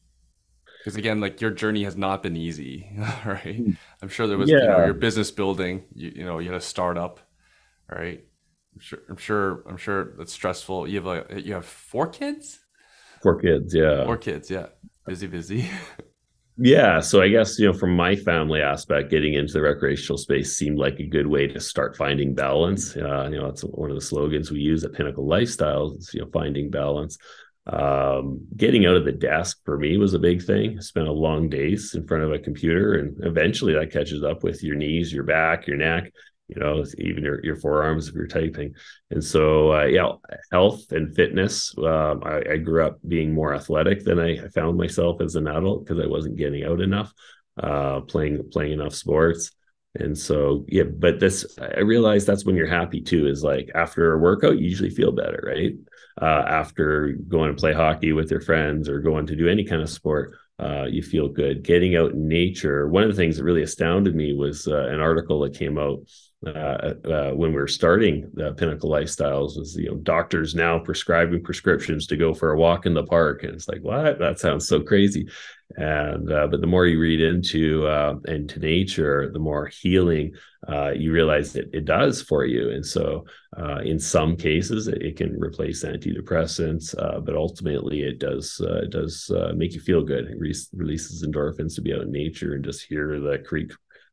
Because again, like your journey has not been easy, right? Hmm. I'm sure there was, yeah. you know, your business building. You, you know, you had a startup, right? I'm sure. I'm sure. I'm sure that's stressful. You have like you have four kids. Four kids, yeah. Four kids, yeah. Busy, busy. Yeah, so I guess you know from my family aspect, getting into the recreational space seemed like a good way to start finding balance. Uh, you know, that's one of the slogans we use at Pinnacle Lifestyles. Is, you know, finding balance. Um, getting out of the desk for me was a big thing. I spent a long days in front of a computer, and eventually that catches up with your knees, your back, your neck you know, even your, your forearms if you're typing. And so, uh, yeah, health and fitness. Um, I, I, grew up being more athletic than I, found myself as an adult because I wasn't getting out enough, uh, playing playing enough sports. And so, yeah, but this, I realized that's when you're happy too, is like after a workout, you usually feel better, right? Uh, after going to play hockey with your friends or going to do any kind of sport, uh, you feel good. Getting out in nature. One of the things that really astounded me was uh, an article that came out uh, uh, when we were starting the Pinnacle Lifestyles was you know doctors now prescribing prescriptions to go for a walk in the park, and it's like what that sounds so crazy. And uh, but the more you read into uh, into nature, the more healing uh, you realize that it does for you. And so in some cases, it, it can replace antidepressants, but ultimately it does it does make you feel good. It re- releases endorphins to be out in nature and just hear the creek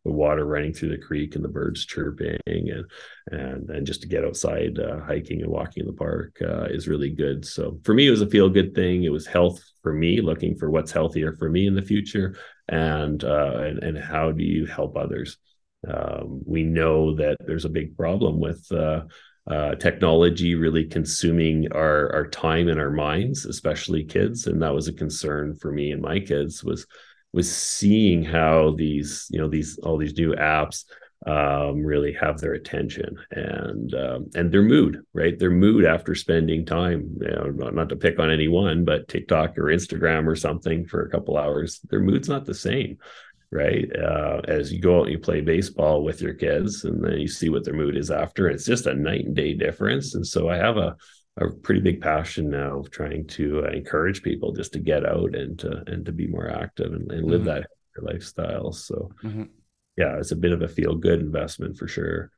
the water running through the creek and the birds chirping and and and just to get outside uh, hiking and walking in the park uh, is really good. So for me it was a feel good thing. It was health for me looking for what's healthier for me in the future and uh, and, and how do you help others? Um, we know that there's a big problem with uh, uh, technology really consuming our our time and our minds, especially kids, and that was a concern for me and my kids. Was was seeing how these you know these all these new apps um, really have their attention and um, and their mood right? Their mood after spending time you know, not, not to pick on anyone but tiktok or instagram or something for a couple hours their mood's not the same right? Uh, as you go out and you play baseball with your kids and then you see what their mood is after it's just a night and day difference. And so i have a a pretty big passion now of trying to uh, encourage people just to get out and to and to be more active and, and live mm-hmm. that lifestyle. So mm-hmm. yeah, it's a bit of a feel good investment for sure.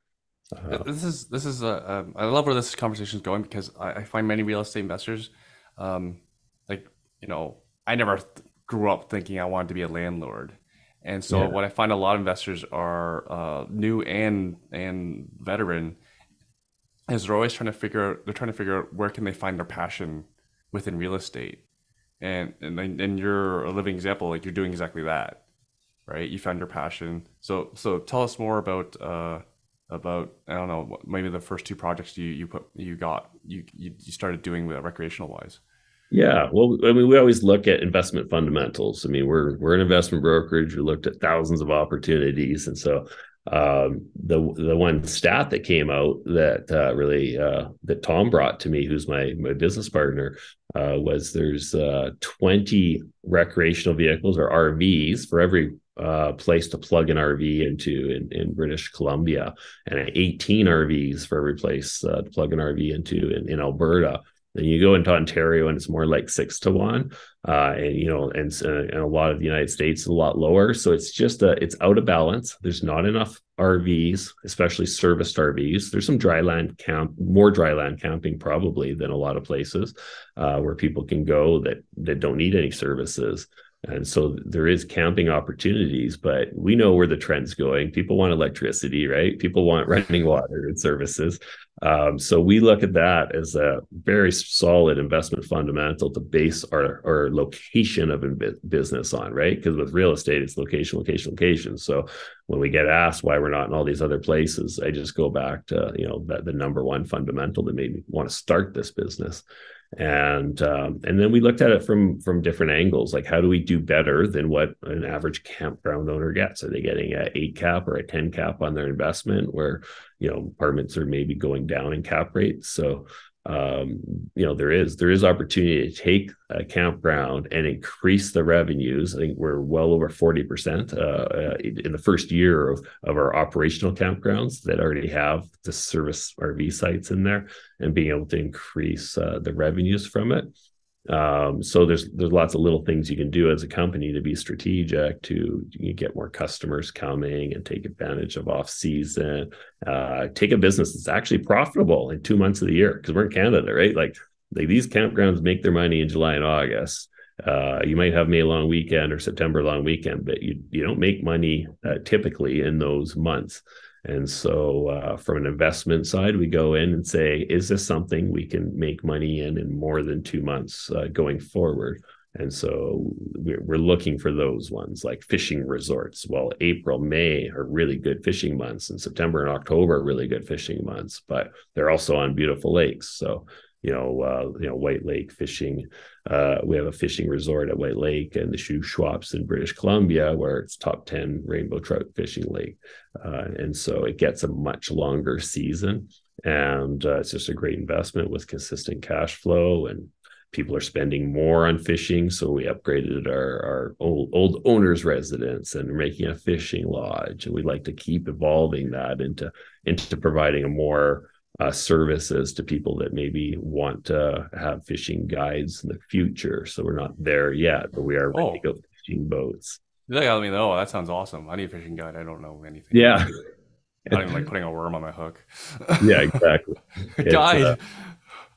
Uh, this is this is a, um, I love where this conversation is going because I, I, find many real estate investors, um, like you know, I never th- grew up thinking I wanted to be a landlord, and so yeah. what I find a lot of investors are uh, new and and veteran is they're always trying to figure out they're trying to figure out where can they find their passion within real estate. And and and you're a living example like you're doing exactly that right? You found your passion. So so tell us more about uh about i don't know maybe the first two projects you you put you got you you, started doing recreational wise. Yeah, well, I mean, we always look at investment fundamentals. I mean, we're we're an investment brokerage. We looked at thousands of opportunities, and so um, the the one stat that came out that uh, really uh, that Tom brought to me, who's my my business partner, uh, was there's uh, 20 recreational vehicles or RVs for every uh, place to plug an RV into in, in British Columbia, and 18 RVs for every place uh, to plug an RV into in, in Alberta. Then you go into Ontario and it's more like six to one, uh, and you know, and, uh, and a lot of the United States a lot lower. So it's just a, it's out of balance. There's not enough RVs, especially serviced RVs. There's some dry land camp, more dry land camping probably than a lot of places uh, where people can go that that don't need any services. And so there is camping opportunities, but we know where the trend's going. People want electricity, right? People want running water and services. Um, so we look at that as a very solid investment fundamental to base our, our location of business on, right? Because with real estate, it's location, location, location. So when we get asked why we're not in all these other places, I just go back to you know the, the number one fundamental that made me want to start this business and um, and then we looked at it from from different angles like how do we do better than what an average campground owner gets? Are they getting a 8 cap or a 10 cap on their investment where you know apartments are maybe going down in cap rates? So um, you know there is there is opportunity to take a campground and increase the revenues. I think we're well over forty percent uh, uh, in the first year of of our operational campgrounds that already have the service RV sites in there, and being able to increase uh, the revenues from it. Um, so there's there's lots of little things you can do as a company to be strategic to get more customers coming and take advantage of off season. Uh, take a business that's actually profitable in two months of the year because we're in Canada, right? Like, like these campgrounds make their money in July and August. Uh, you might have May long weekend or September long weekend, but you you don't make money uh, typically in those months. And so, uh, from an investment side, we go in and say, is this something we can make money in in more than two months uh, going forward? And so, we're looking for those ones like fishing resorts. Well, April, May are really good fishing months, and September and October are really good fishing months, but they're also on beautiful lakes. So, you know, uh, you know, White Lake fishing. Uh, we have a fishing resort at White Lake and the Shuswaps in British Columbia, where it's top ten rainbow trout fishing lake, uh, and so it gets a much longer season, and uh, it's just a great investment with consistent cash flow and people are spending more on fishing. So we upgraded our, our old, old owner's residence and making a fishing lodge. And we'd like to keep evolving that into, into providing a more uh, services to people that maybe want to have fishing guides in the future. So we're not there yet, but we are oh. to go fishing boats. You got me oh, that sounds awesome. I need a fishing guide. I don't know anything. Yeah. I don't even like putting a worm on my hook. yeah, exactly. guide. Uh,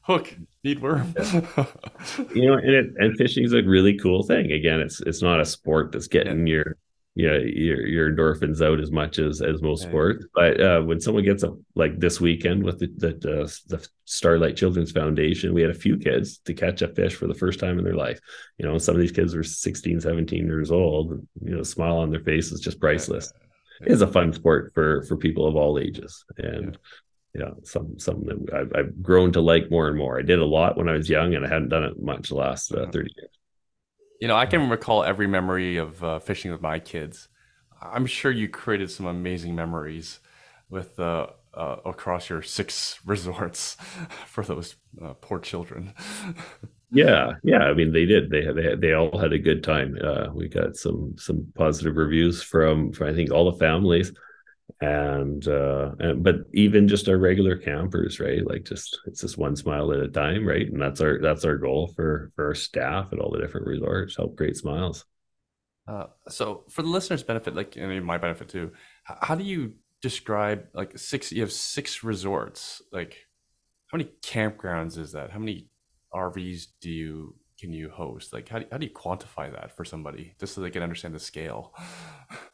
hook need worm yeah. you know and it, and fishing is a really cool thing again it's it's not a sport that's getting yeah. your you know, your your endorphins out as much as as most yeah. sports. But uh, when someone gets up like this weekend with the, the, the the starlight children's foundation we had a few kids to catch a fish for the first time in their life. You know some of these kids were 16 17 years old you know smile on their face is just priceless. It's a fun sport for for people of all ages. And yeah, you know some something that I've, I've, grown to like more and more. I did a lot when I was young, and I hadn't done it much the last uh, thirty years. You know, I can recall every memory of uh, fishing with my kids. I'm sure you created some amazing memories with uh, uh across your six resorts for those uh, poor children. yeah, yeah. I mean, they did. They they they all had a good time. Uh, we got some some positive reviews from, from I think all the families and uh and, but even just our regular campers right? Like just it's just one smile at a time right? And that's our that's our goal for for our staff at all the different resorts help create smiles. Uh so for the listeners benefit like and my benefit too how do you describe like six you have six resorts like how many campgrounds is that? How many rvs do you can you host? Like how do, how do you quantify that for somebody just so they can understand the scale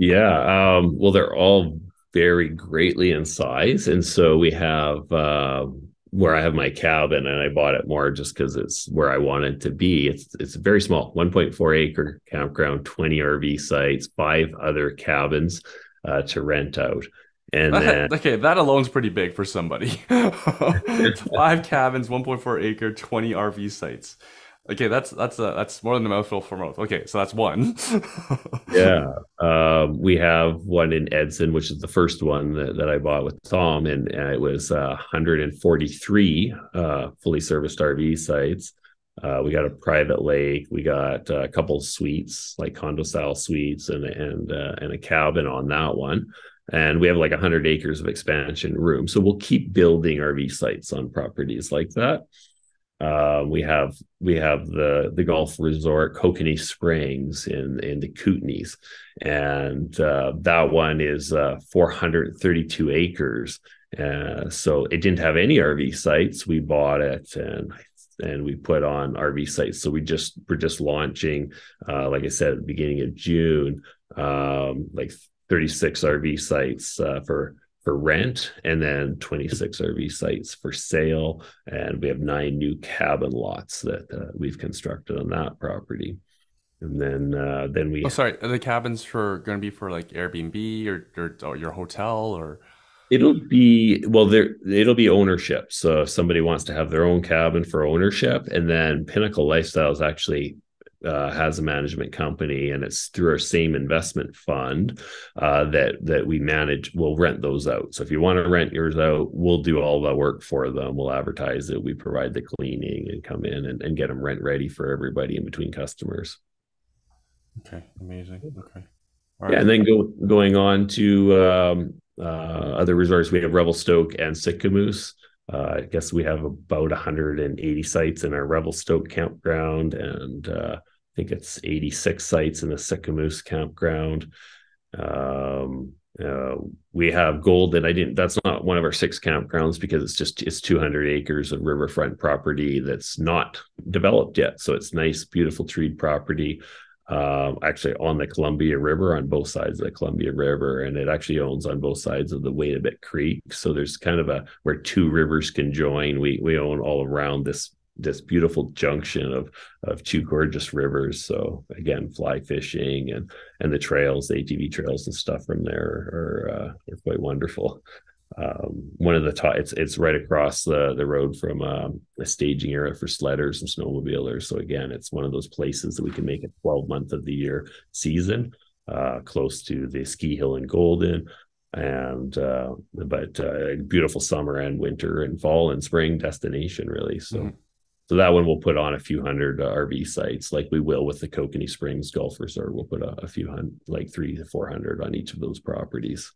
Yeah. Um, well, they're all vary greatly in size. And so we have uh, where I have my cabin and I bought it more just because it's where I wanted to be. It's it's very small, 1.4 acre campground, 20 RV sites, five other cabins uh, to rent out. And then, okay, that alone's pretty big for somebody. five cabins, 1.4 acre, 20 RV sites. Okay, that's that's uh, that's more than a mouthful for mouth. Okay, so that's one. yeah, um, we have one in Edson, which is the first one that, that I bought with Tom, and, and it was uh, 143 uh, fully serviced RV sites. Uh, we got a private lake. We got a couple suites, like condo style suites, and and uh, and a cabin on that one. And we have like 100 acres of expansion room. So we'll keep building RV sites on properties like that. Uh, we have we have the the golf resort Kokanee Springs in in the Kootenays, and uh, that one is uh, 432 acres. Uh, so it didn't have any RV sites. We bought it and and we put on RV sites. So we just we're just launching, uh, like I said, at the beginning of June, um, like 36 RV sites uh, for for rent and then 26 RV sites for sale. And we have nine new cabin lots that uh, we've constructed on that property. And then uh, then we. Oh, sorry. Are the cabins for going to be for like Airbnb or, or, or your hotel or? It'll be well. There, it'll be ownership. So if somebody wants to have their own cabin for ownership, and then Pinnacle Lifestyle is actually uh, has a management company, and it's through our same investment fund uh, that that we manage. We'll rent those out. So if you want to rent yours out, we'll do all the work for them. We'll advertise it. We provide the cleaning and come in and, and get them rent ready for everybody in between customers. Okay, amazing. Okay, yeah, and then go going on to um, uh, other resorts. We have Revelstoke and Sicamous. Uh, I guess we have about 180 sites in our Revelstoke campground, and uh, I think it's 86 sites in the Sicamous campground. Um, uh, we have Golden. I didn't. That's not one of our six campgrounds because it's just it's 200 acres of riverfront property that's not developed yet. So it's nice, beautiful treed property um, actually on the Columbia River on both sides of the Columbia River, and it actually owns on both sides of the Wait-A-Bit Creek. So there's kind of a where two rivers can join. We we own all around this this beautiful junction of of two gorgeous rivers. So again, fly fishing and and the trails, the ATV trails and stuff from there are uh, are quite wonderful um, one of the top it's it's right across the the road from um, a staging area for sledders and snowmobilers so again it's one of those places that we can make a 12 month of the year season uh, close to the ski hill in golden and uh, but uh, beautiful summer and winter and fall and spring destination really so mm-hmm. So that one will put on a few hundred uh, RV sites, like we will with the Kokanee Springs Golf Resort. We'll put a, a few hundred, like three to four hundred on each of those properties.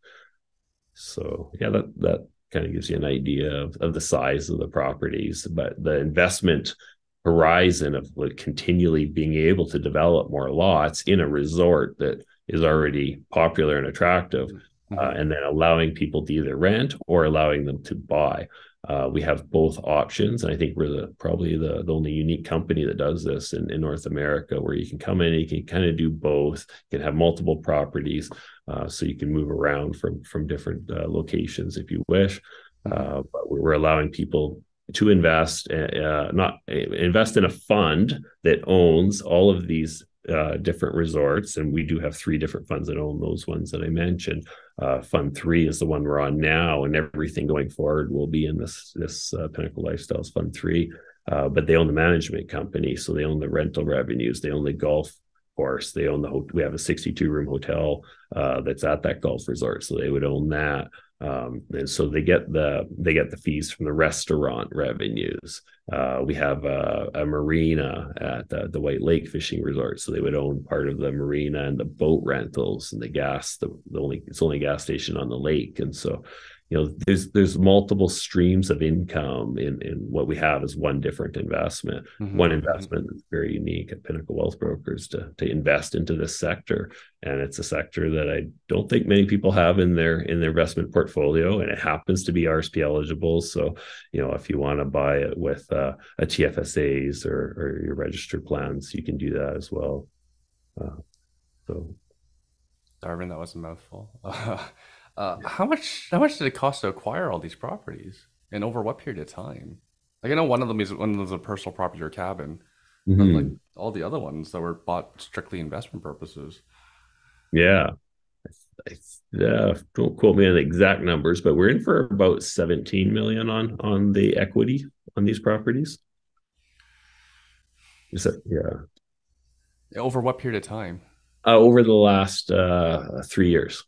So yeah, that that kind of gives you an idea of, of the size of the properties, but the investment horizon of like continually being able to develop more lots in a resort that is already popular and attractive, mm-hmm. uh, and then allowing people to either rent or allowing them to buy. Uh, we have both options, and I think we're the probably the, the only unique company that does this in, in North America, where you can come in and you can kind of do both. You can have multiple properties, uh, so you can move around from from different uh, locations if you wish. Uh, but we're allowing people to invest, uh, not invest in a fund that owns all of these uh, different resorts, and we do have three different funds that own those ones that I mentioned. Uh, fund three is the one we're on now, and everything going forward will be in this this uh, Pinnacle Lifestyles Fund three. Uh, but they own the management company, so they own the rental revenues, they own the golf course, they own the. Ho- we have a 62 room hotel uh, that's at that golf resort, so they would own that. Um, and so they get the they get the fees from the restaurant revenues. Uh, we have a, a marina at the, the, White Lake Fishing Resort, so they would own part of the marina and the boat rentals and the gas. The, the only it's only gas station on the lake, and so you know there's there's multiple streams of income in in what we have is one different investment. Mm-hmm. one mm-hmm. investment that's very unique at pinnacle wealth brokers to to invest into this sector. And it's a sector that i don't think many people have in their in their investment portfolio. And it happens to be rsp eligible. So you know if you want to buy it with uh, a tfsas or, or your registered plans you can do that as well. Uh, so. Darvin that was a mouthful Uh, how much how much did it cost to acquire all these properties, and over what period of time? Like I know one of them is one of them is a personal property or cabin, mm-hmm. but like all the other ones that were bought strictly investment purposes. Yeah, I, uh, don't quote me on the exact numbers, but we're in for about seventeen million on on the equity on these properties. Is that yeah? Over what period of time? Uh, over the last uh, three years.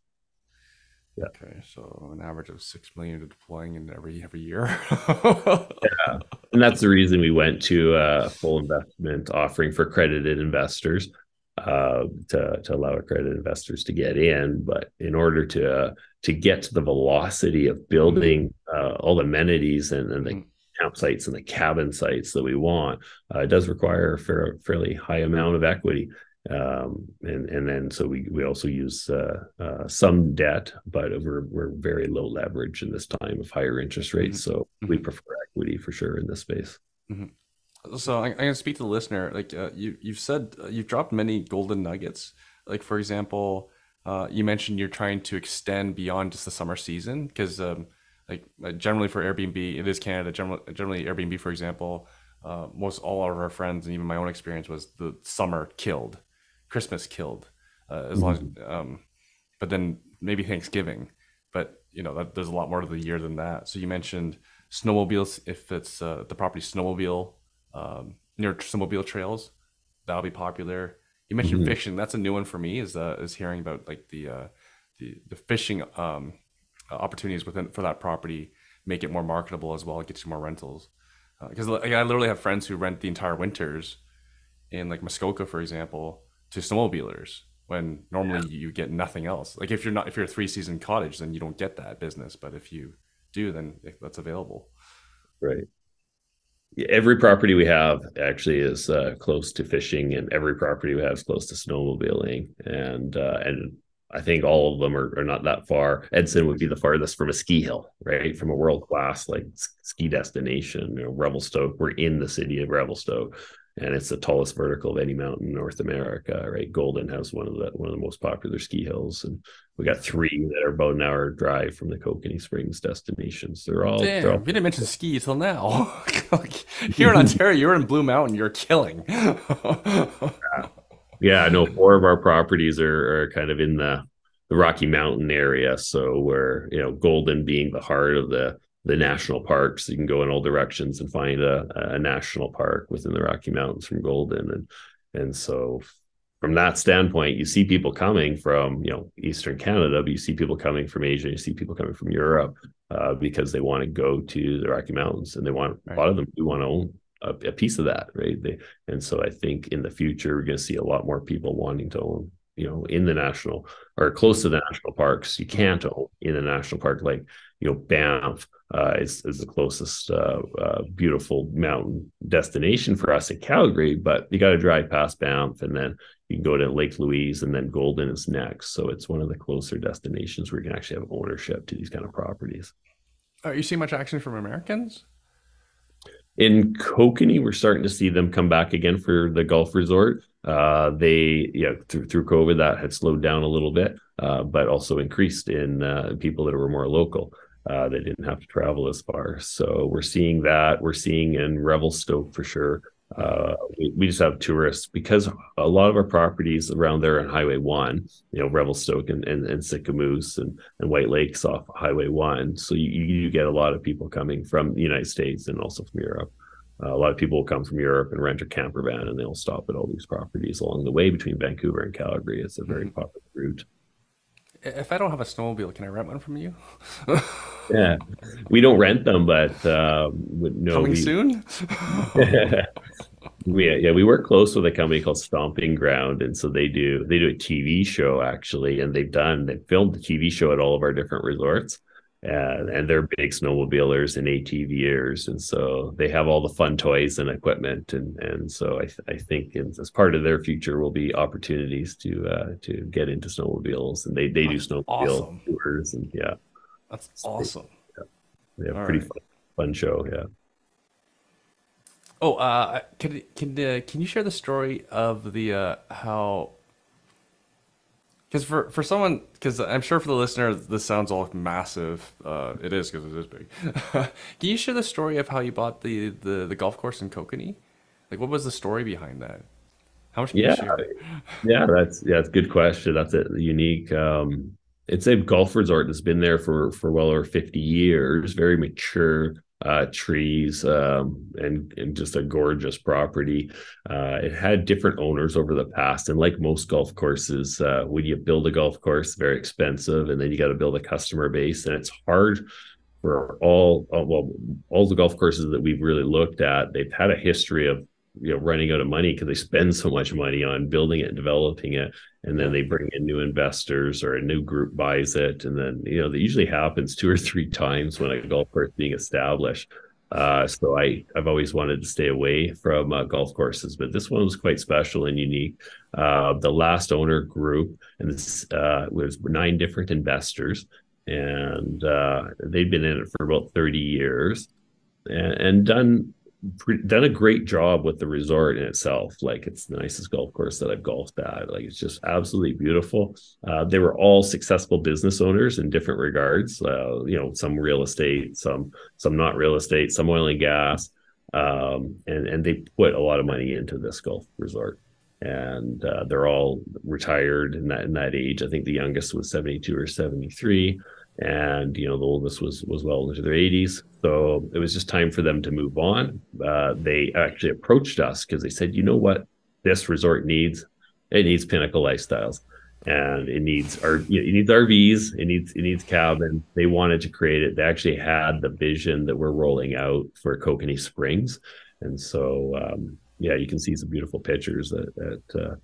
Yeah. Okay, so an average of six million to deploying in every every year. yeah, and that's the reason we went to a full investment offering for accredited investors uh, to to allow accredited investors to get in. But in order to uh, to get to the velocity of building uh, all the amenities and, and the mm-hmm. campsites and the cabin sites that we want, uh, it does require a fair, fairly high amount of equity um, and and then so we we also use uh, uh, some debt, but we're we're very low leverage in this time of higher interest rates. Mm-hmm. So mm-hmm. we prefer equity for sure in this space. Mm-hmm. So I, am to speak to the listener. Like uh, you you've said, uh, you've dropped many golden nuggets. Like for example, uh, you mentioned you're trying to extend beyond just the summer season because um, like uh, generally for Airbnb, it is Canada. Generally, generally Airbnb, for example. most all of our friends and even my own experience was the summer killed Christmas killed, uh, as long as, mm-hmm. um, but then maybe Thanksgiving. But you know, that, there's a lot more to the year than that. So you mentioned snowmobiles. If it's uh, the property snowmobile um, near snowmobile trails, that'll be popular. You mentioned mm-hmm. fishing. That's a new one for me. Is uh, is hearing about like the uh, the the fishing um, opportunities within for that property make it more marketable as well. It gets you more rentals. Because uh, like, I literally have friends who rent the entire winters in like Muskoka, for example, to snowmobilers when normally yeah. you get nothing else. Like if you're not if you're a three season cottage, then you don't get that business. But if you do, then that's available. Right. Yeah, every property we have actually is uh, close to fishing, and every property we have is close to snowmobiling, and uh, and I think all of them are, are not that far. Edson would be the farthest from a ski hill, right? From a world class like ski destination. You know, Revelstoke. We're in the city of Revelstoke and it's the tallest vertical of any mountain in North America. Right, Golden has one of the one of the most popular ski hills, and we got three that are about an hour drive from the Kokanee Springs destinations. They're all. Damn, they're all... you didn't mention ski until now. Here in Ontario, you're in Blue Mountain. You're killing. yeah. yeah, no. Four of our properties are, are kind of in the the Rocky Mountain area. So we're you know Golden being the heart of the the national parks. You can go in all directions and find a, a national park within the Rocky Mountains from Golden, and and so from that standpoint, you see people coming from you know Eastern Canada, but you see people coming from Asia, you see people coming from Europe uh, because they want to go to the Rocky Mountains, and they want right. a lot of them do want to own a, a piece of that, right? They, and so I think in the future we're going to see a lot more people wanting to own, you know, in the national or close to the national parks. You can't own in a national park like you know Banff uh, is is the closest uh, uh, beautiful mountain destination for us in Calgary, but you got to drive past Banff and then you can go to Lake Louise and then Golden is next. So it's one of the closer destinations where you can actually have ownership to these kind of properties. Are you seeing much action from Americans? In Kokanee, we're starting to see them come back again for the golf resort. Uh, they, yeah, through, through COVID, that had slowed down a little bit, uh, but also increased in uh, people that were more local. Uh, they didn't have to travel as far. So we're seeing that. We're seeing in Revelstoke for sure. Uh, we, we, just have tourists because a lot of our properties around there on Highway One, you know, Revelstoke and and, and Sicamous and, and White Lakes off Highway One. So you, you get a lot of people coming from the United States and also from Europe. Uh, a lot of people will come from Europe and rent a camper van, and they'll stop at all these properties along the way between Vancouver and Calgary. It's a very mm-hmm. popular route. If I don't have a snowmobile, can I rent one from you? yeah, we don't rent them, but uh, no, coming we, soon. we yeah we work close with a company called Stomping Ground, and so they do they do a TV show actually, and they've done they filmed the TV show at all of our different resorts and, and they're big snowmobilers and ATVers, and so they have all the fun toys and equipment, and and so I th- I think as part of their future will be opportunities to uh, to get into snowmobiles, and they they That's do snowmobile awesome. tours, and yeah, That's awesome. They, yeah, they have pretty right. fun, fun show, yeah. Oh, uh, can can uh, can you share the story of the uh, how because for for someone, because I'm sure for the listener, this sounds all massive. Uh, it is because it is big. Can you share the story of how you bought the the, the golf course in Kokanee? Like, what was the story behind that? How much? yeah, yeah, that's yeah, it's a good question. That's a unique. Um, it's a golf resort that's been there for for well over 50 years. Very mature uh, trees um, and, and just a gorgeous property. Uh, it had different owners over the past, and like most golf courses, uh, when you build a golf course, very expensive, and then you got to build a customer base, and it's hard for all uh, well all the golf courses that we've really looked at. They've had a history of you know running out of money because they spend so much money on building it and developing it and then they bring in new investors or a new group buys it and then you know that usually happens two or three times when a golf course being established uh, so I, I've always wanted to stay away from uh, golf courses, but this one was quite special and unique. Uh, the last owner group, and this uh, was nine different investors, and uh, they've been in it for about 30 years and, and done done a great job with the resort in itself. Like it's the nicest golf course that I've golfed at. Like it's just absolutely beautiful. Uh, they were all successful business owners in different regards. Uh, you know, some real estate, some some not real estate, some oil and gas, um, and and they put a lot of money into this golf resort. And uh, they're all retired in that in that age. I think the youngest was seventy two or seventy three and you know the oldest was was well into their 80s so it was just time for them to move on. Uh, they actually approached us because they said you know what? This resort needs it needs pinnacle lifestyles and it needs our it needs rvs it needs it needs cabin. They wanted to create it. They actually had the vision that we're rolling out for kokanee springs. And so um, yeah you can see some beautiful pictures that, uh,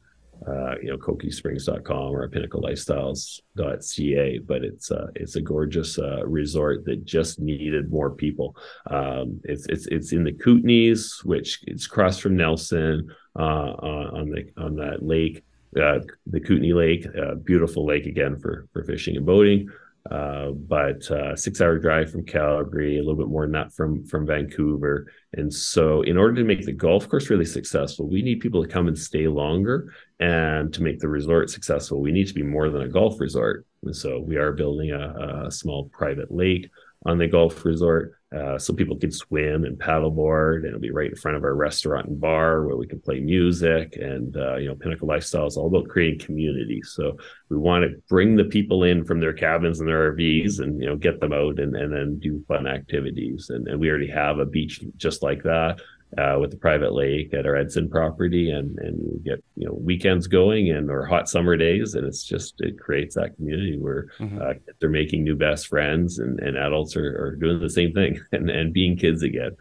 uh, you know, kokaneesprings.com or pinnaclelifestyles.ca. But it's uh, it's a gorgeous uh, resort that just needed more people. Um, it's it's it's in the Kootenays, which it's across from Nelson uh, on the on that lake, uh, the Kootenay Lake, beautiful lake again for for fishing and boating. Uh, but uh, six hour drive from Calgary, a little bit more than that from from Vancouver. And so, in order to make the golf course really successful, we need people to come and stay longer. And to make the resort successful, we need to be more than a golf resort. And so, we are building a, a small private lake on the golf resort uh, so people can swim and paddleboard and it'll be right in front of our restaurant and bar where we can play music and uh, you know pinnacle lifestyle is all about creating community. So we want to bring the people in from their cabins and their rvs and you know get them out and, and then do fun activities. And, and we already have a beach just like that uh, with the private lake at our Edson property, and and we get you know weekends going and or hot summer days, and it's just it creates that community where mm-hmm. uh, they're making new best friends, and, and adults are, are doing the same thing and and being kids again.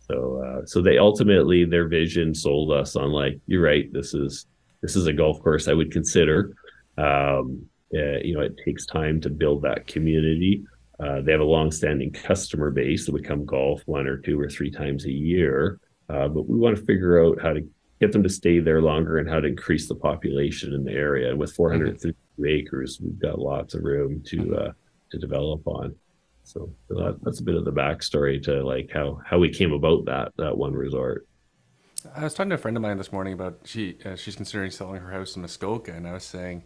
So uh, so they ultimately their vision sold us on like you're right. This is this is a golf course I would consider. Um, uh, you know, it takes time to build that community. Uh, they have a long-standing customer base that would come golf one or two or three times a year. Uh, but we want to figure out how to get them to stay there longer and how to increase the population in the area. And with 432 mm-hmm. acres, we've got lots of room to uh, to develop on. So that, that's a bit of the backstory to like how how we came about that that one resort. I was talking to a friend of mine this morning about she uh, she's considering selling her house in Muskoka, and I was saying,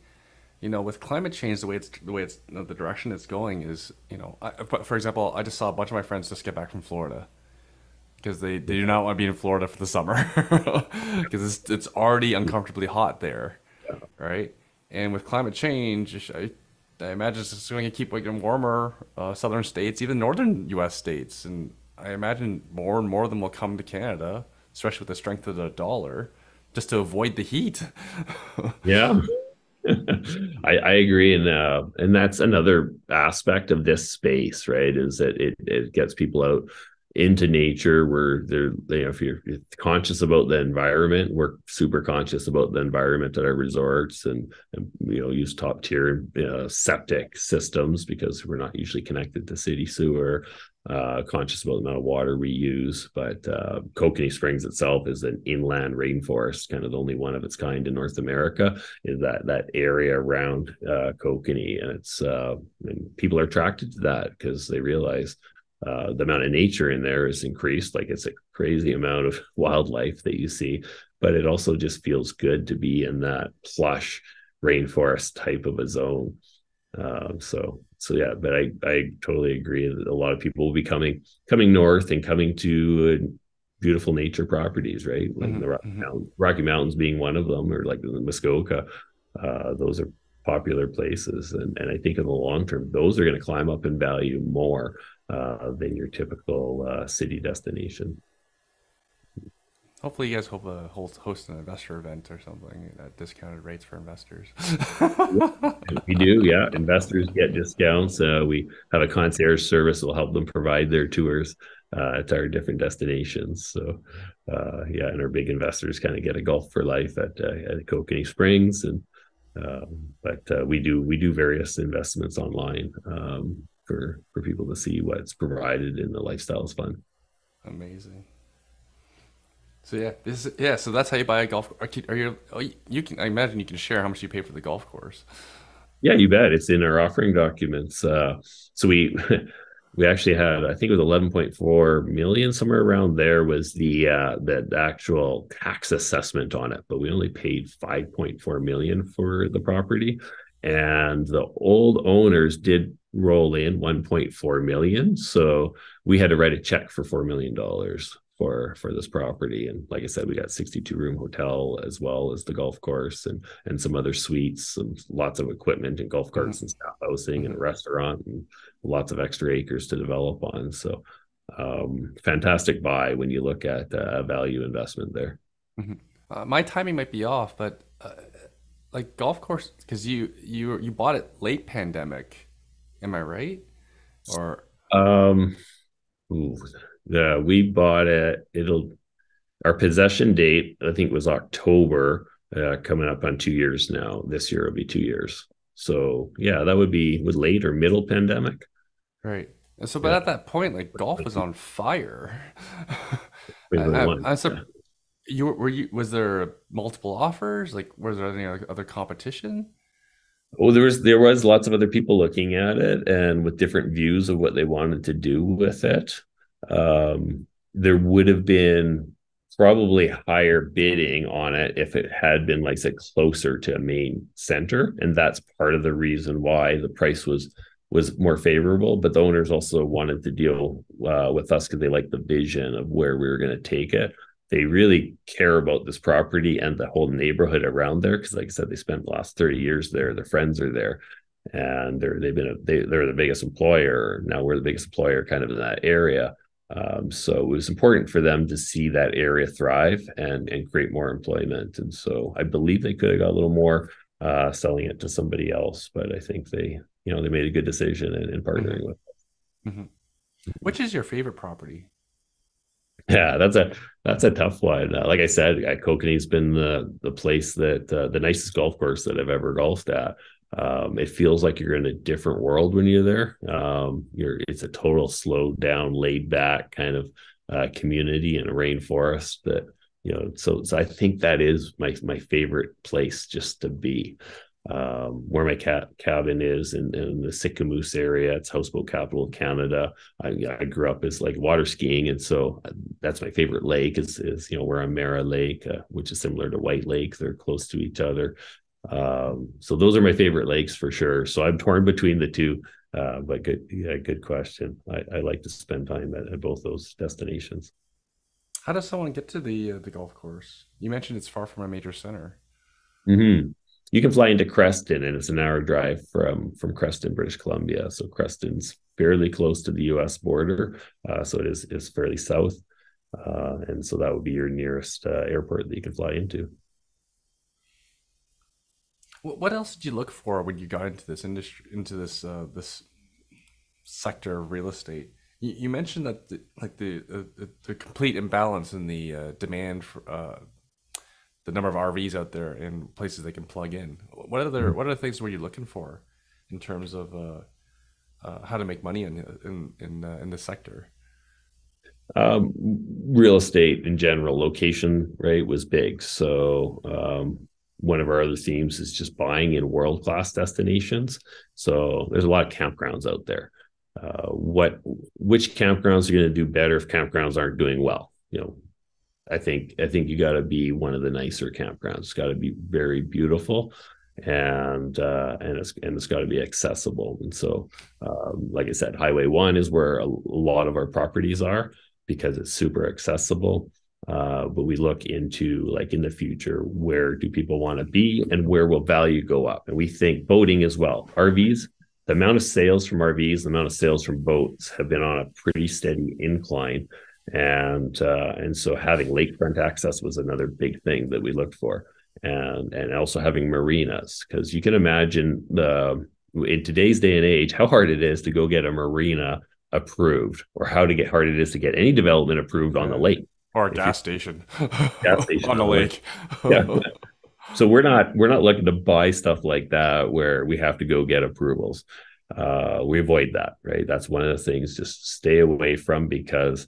you know, with climate change, the way it's the way it's the direction it's going is, you know, I, for example, I just saw a bunch of my friends just get back from Florida because they, they do not want to be in Florida for the summer because it's it's already uncomfortably hot there, yeah. right? And with climate change, I, I imagine it's going to keep getting warmer. Uh, southern states, even northern U.S. states, and I imagine more and more of them will come to Canada, especially with the strength of the dollar, just to avoid the heat. yeah. I, I agree, and uh, and that's another aspect of this space, right? Is that it, it gets people out into nature where they're you know if you're, conscious about the environment we're super conscious about the environment at our resorts and, and you know use top tier uh, septic systems because we're not usually connected to city sewer uh, conscious about the amount of water we use but uh, Kokanee Springs itself is an inland rainforest kind of the only one of its kind in North America is that that area around uh, Kokanee and it's uh, and people are attracted to that because they realize uh, the amount of nature in there is increased. Like it's a crazy amount of wildlife that you see, but it also just feels good to be in that plush rainforest type of a zone. Um, so, so yeah, but I, I totally agree that a lot of people will be coming, coming north and coming to uh, beautiful nature properties, right? Like mm-hmm, the Rocky, mm-hmm. Mountains, Rocky Mountains being one of them, or like the Muskoka. Uh, those are popular places. And, and I think in the long term, those are going to climb up in value more uh, than your typical uh, city destination. Hopefully, you guys hope uh, host, host an investor event or something at discounted rates for investors. we do, yeah. Investors get discounts. Uh, we have a concierge service that will help them provide their tours uh, to our different destinations. So, uh, yeah, and our big investors kind of get a golf for life at uh, at Kokanee Springs, and um, but uh, we do we do various investments online. Um, for for people to see what's provided in the lifestyles fund. Amazing. So yeah, this is, yeah. So that's how you buy a golf. Are you? Oh, you can. I imagine you can share how much you pay for the golf course. Yeah, you bet. It's in our offering documents. Uh, so we we actually had, I think it was 11.4 million, somewhere around there was the uh, the actual tax assessment on it, but we only paid 5.4 million for the property, and the old owners did roll in 1.4 million so we had to write a check for 4 million dollars for for this property and like i said we got 62 room hotel as well as the golf course and and some other suites and lots of equipment and golf carts mm-hmm. and staff housing and a restaurant and lots of extra acres to develop on so um, fantastic buy when you look at uh, value investment there mm-hmm. uh, my timing might be off but uh, like golf course because you you you bought it late pandemic Am I right? Or um, ooh, yeah, we bought it. It'll our possession date I think was October. Uh, coming up on two years now. This year will be two years. So yeah, that would be with late or middle pandemic. Right. And so, but yeah. at that point, like golf was on fire. I, I, yeah. you were you was there multiple offers? Like, was there any other competition? Oh, there was there was lots of other people looking at it and with different views of what they wanted to do with it. Um, there would have been probably higher bidding on it if it had been like say closer to a main center, and that's part of the reason why the price was was more favorable. But the owners also wanted to deal uh, with us because they liked the vision of where we were going to take it. They really care about this property and the whole neighborhood around there because like i said they spent the last 30 years there. Their friends are there and they're they've been a, they, they're the biggest employer. Now we're the biggest employer kind of in that area um, so it was important for them to see that area thrive and and create more employment and so i believe they could have got a little more uh, selling it to somebody else but i think they you know they made a good decision in, in partnering mm-hmm. with mm-hmm. which is your favorite property Yeah, that's a that's a tough one. Uh, like I said, Kokanee's been the the place that uh, the nicest golf course that I've ever golfed at. Um, it feels like you're in a different world when you're there. Um, you're it's a total slowed down, laid back kind of uh, community in a rainforest that you know. So, so I think that is my my favorite place just to be um, where my cat cabin is in, in the Sicamous area. It's houseboat capital of Canada. I, I, grew up as like water skiing, and so uh, that's my favorite lake. Is is you know we're on Mara Lake, uh, which is similar to White Lake. They're close to each other. Um, so those are my favorite lakes for sure. So I'm torn between the two. Uh, but good, yeah, good question. I, I like to spend time at, at, both those destinations. How does someone get to the uh, the golf course? You mentioned it's far from a major center. Mm-hmm you can fly into Creston, and it's an hour drive from from Creston, British Columbia. So Creston's fairly close to the U.S. border, uh, so it is is fairly south, uh, and so that would be your nearest uh, airport that you can fly into. What else did you look for when you got into this industry, into this uh, this sector of real estate? You, you mentioned that the, like the, the, the complete imbalance in the uh, demand for uh, the number of RVs out there and places they can plug in. What other mm-hmm. what other things were you looking for in terms of uh, uh, how to make money in in in, uh, in this sector? Um, real estate in general, location right was big. So um, one of our other themes is just buying in world class destinations. So there's a lot of campgrounds out there. Uh, what which campgrounds are going to do better if campgrounds aren't doing well? You know, I think I think you got to be one of the nicer campgrounds. It's got to be very beautiful, and uh, and it's and it's got to be accessible. And so, um, like I said, Highway One is where a, a, lot of our properties are because it's super accessible. Uh, but we look into like in the future, where do people want to be, and where will value go up? And we think boating as well. RVs, the amount of sales from RVs, the amount of sales from boats have been on a pretty steady incline and uh, and so having lakefront access was another big thing that we looked for, and and also having marinas because you can imagine the in today's day and age how hard it is to go get a marina approved or how to get hard it is to get any development approved on the lake or a gas station, gas station on the lake. yeah. So we're not we're not looking to buy stuff like that where we have to go get approvals. Uh, we avoid that, right? That's one of the things. Just stay away from because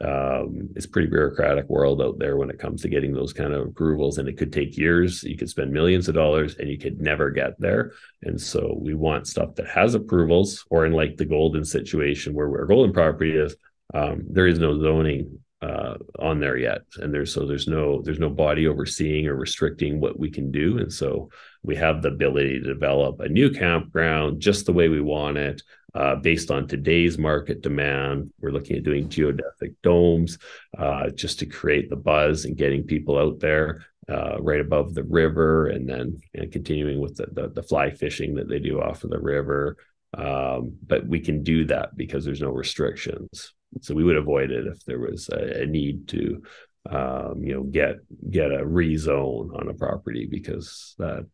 um, it's pretty bureaucratic world out there when it comes to getting those kind of approvals and it could take years you could spend millions of dollars and you could never get there and so we want stuff that has approvals or in like the golden situation where our golden property is um, there is no zoning uh, on there yet and there's so there's no there's no body overseeing or restricting what we can do and so we have the ability to develop a new campground just the way we want it uh, based on today's market demand. We're looking at doing geodesic domes uh, just to create the buzz and getting people out there uh, right above the river, and then know, continuing with the, the, the fly fishing that they do off of the river. Um, but we can do that because there's no restrictions. So we would avoid it if there was a, a need to, um, you know, get get a rezone on a property because that,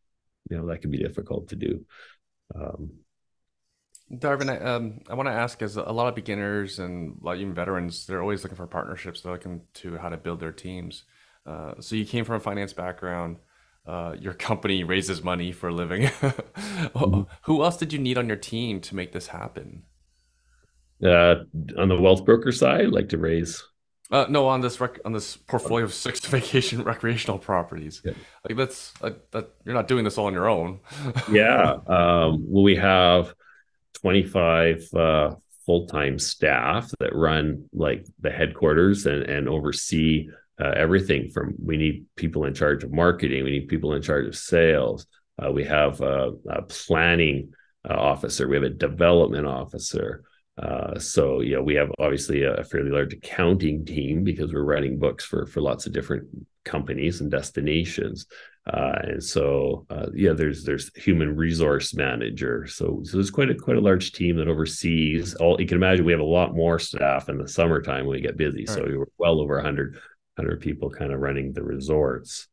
you know, that can be difficult to do. Um, Darvin, I, um, I want to ask, as a lot of beginners and a lot even veterans, they're always looking for partnerships. They're looking to how to build their teams. Uh, so you came from a finance background. Uh, your company raises money for a living. mm-hmm. Who else did you need on your team to make this happen? Uh, on the wealth broker side, like to raise. Uh, no, on this rec- on this portfolio of six vacation recreational properties. Yeah. Like that's like that. You're not doing this all on your own. yeah. Um, well, we have 25 uh, full-time staff that run like the headquarters and, and oversee uh, everything from we need people in charge of marketing we need people in charge of sales uh, we have a, a planning uh, officer we have a development officer uh, so you know we have obviously a fairly large accounting team because we're writing books for for lots of different companies and destinations. Uh, and so uh, yeah there's there's human resource manager. So so there's quite a quite a large team that oversees all you can imagine we have a lot more staff in the summertime when we get busy. Right. so we're well over 100 100 people kind of running the resorts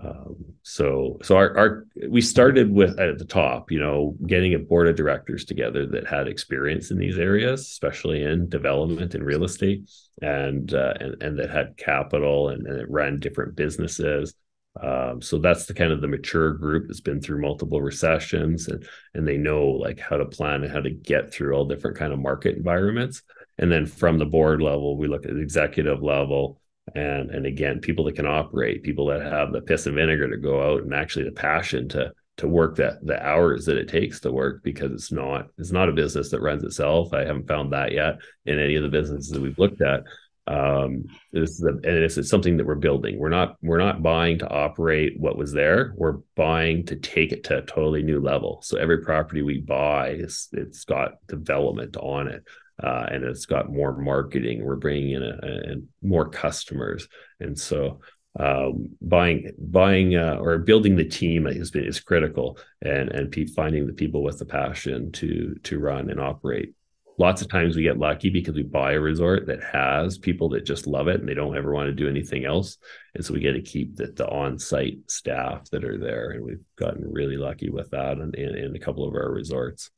Um, so so our, our we started with at the top, you know, getting a board of directors together that had experience in these areas, especially in development and real estate, and uh, and and that had capital and, and ran different businesses. Um, so that's the kind of the mature group that's been through multiple recessions and and they know like how to plan and how to get through all different kind of market environments. And then from the board level, we look at the executive level and and again people that can operate people that have the piss and vinegar to go out and actually the passion to to work that the hours that it takes to work because it's not it's not a business that runs itself. I haven't found that yet in any of the businesses that we've looked at. Um this is a, and it's, something that we're building. We're not we're not buying to operate what was there. We're buying to take it to a totally new level. So every property we buy is it's got development on it uh, and it's got more marketing. We're bringing in a, a, more customers, and so um, buying buying uh, or building the team is is critical, and and finding the people with the passion to to run and operate. Lots of times we get lucky because we buy a resort that has people that just love it and they don't ever want to do anything else, and so we get to keep the, the on-site staff that are there, and we've gotten really lucky with that in, in, in a couple of our resorts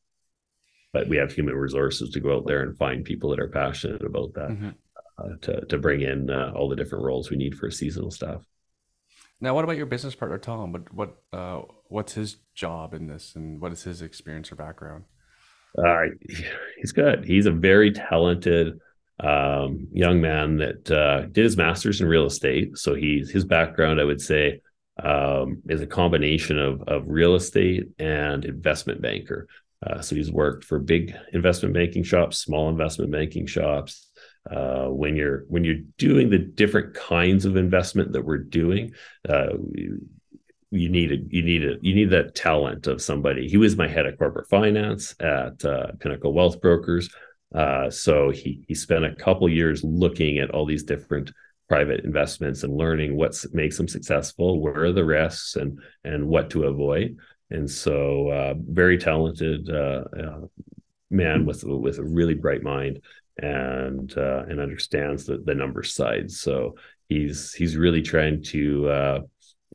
but we have human resources to go out there and find people that are passionate about that mm-hmm. uh, to, to bring in uh, all the different roles we need for seasonal staff. Now, what about your business partner, Tom? What, what, uh, what's his job in this and what is his experience or background? Uh, he's good. He's a very talented um, young man that uh, did his master's in real estate. So he's his background, I would say, um, is a combination of of real estate and investment banker. Uh, so he's worked for big investment banking shops, small investment banking shops. Uh, when you're when you're doing the different kinds of investment that we're doing, uh, you, need a, you need a, you need that talent of somebody. He was my head of corporate finance at uh, Pinnacle Wealth Brokers. Uh, so he he spent a couple years looking at all these different private investments and learning what makes them successful, where are the risks, and and what to avoid and so uh, very talented uh, uh, man with with a really bright mind and uh, and understands the the numbers side. So he's he's really trying to uh,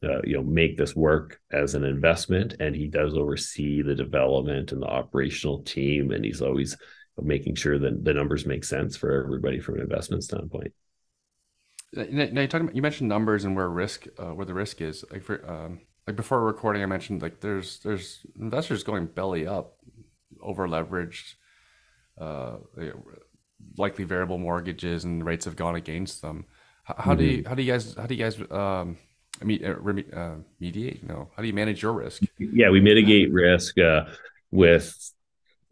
uh, you know make this work as an investment, and he does oversee the development and the operational team, and he's always making sure that the numbers make sense for everybody from an investment standpoint. Now you talking about, you mentioned numbers and where risk where the risk is like for um like before recording, I mentioned like there's there's investors going belly up, over leveraged, uh, likely variable mortgages and rates have gone against them. How, how mm-hmm. do you mm-hmm. how do you guys how do you guys um, uh, uh, mediate? No, how do you manage your risk? Yeah, we mitigate risk uh, with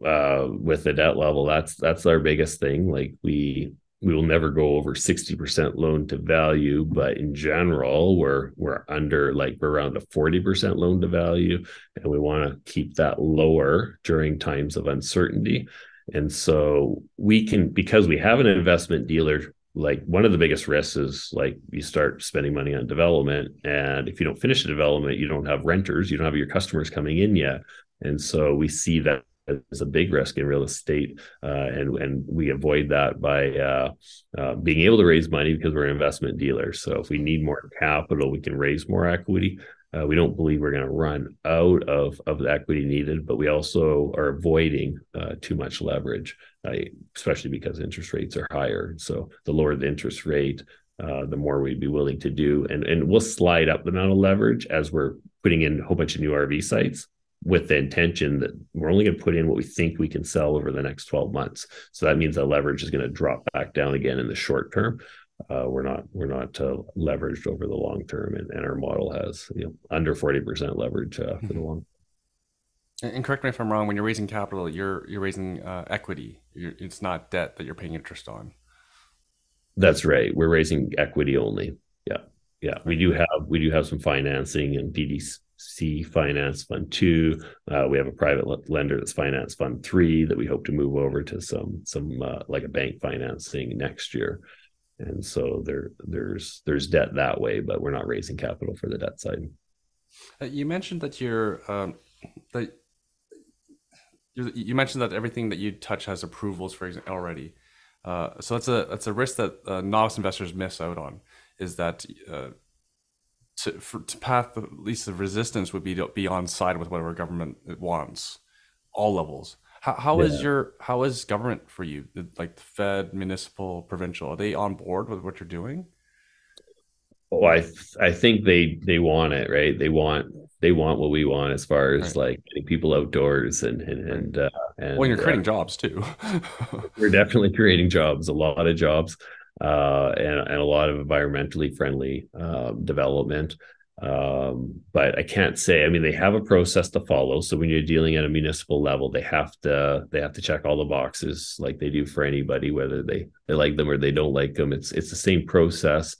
uh, with the debt level. That's that's our biggest thing. Like we we will never go over 60% loan to value but in general we're we're under like we're around a 40% loan to value and we want to keep that lower during times of uncertainty. And so we can because we have an investment dealer like one of the biggest risks is like you start spending money on development and if you don't finish the development you don't have renters you don't have your customers coming in yet. And so we see that is a big risk in real estate, uh, and and we avoid that by uh, uh, being able to raise money because we're an investment dealer. So if we need more capital, we can raise more equity. Uh, we don't believe we're going to run out of of the equity needed, but we also are avoiding uh, too much leverage, uh, especially because interest rates are higher. So the lower the interest rate, the more we'd be willing to do. And, and we'll slide up the amount of leverage as we're putting in a whole bunch of new RV sites with the intention that we're only going to put in what we think we can sell over the next 12 months. So that means that leverage is going to drop back down again in the short term. Uh, we're not we're not uh, leveraged over the long term, and, and our model has you know under 40% leverage uh, for the long. And correct me if I'm wrong. When you're raising capital, you're you're raising uh, equity. You're, it's not debt that you're paying interest on. That's right. We're raising equity only. Yeah, yeah. We do have we do have some financing and PDC C Finance Fund Two. Uh, we have a private lender that's Finance Fund Three that we hope to move over to some some uh, like a bank financing next year. And so there there's there's debt that way, but we're not raising capital for the debt side. Uh, you mentioned that you're um, that you mentioned that everything that you touch has approvals for example already. Uh, so that's a that's a risk that uh, novice investors miss out on. Is that uh, to for, to path at least the resistance would be to be on side with whatever government it wants, all levels. How, how yeah. is your how is government for you? Like the Fed, municipal, provincial, are they on board with what you're doing? Oh, I I think they they want it right. They want they want what we want as far as right. like getting people outdoors and and and, uh, and well, you're creating uh, jobs too. we're definitely creating jobs, a lot of jobs, uh, and and a lot of environmentally friendly uh, development. Um, but I can't say. I mean, they have a process to follow. So when you're dealing at a municipal level, they have to they have to check all the boxes like they do for anybody, whether they they like them or they don't like them. It's it's the same process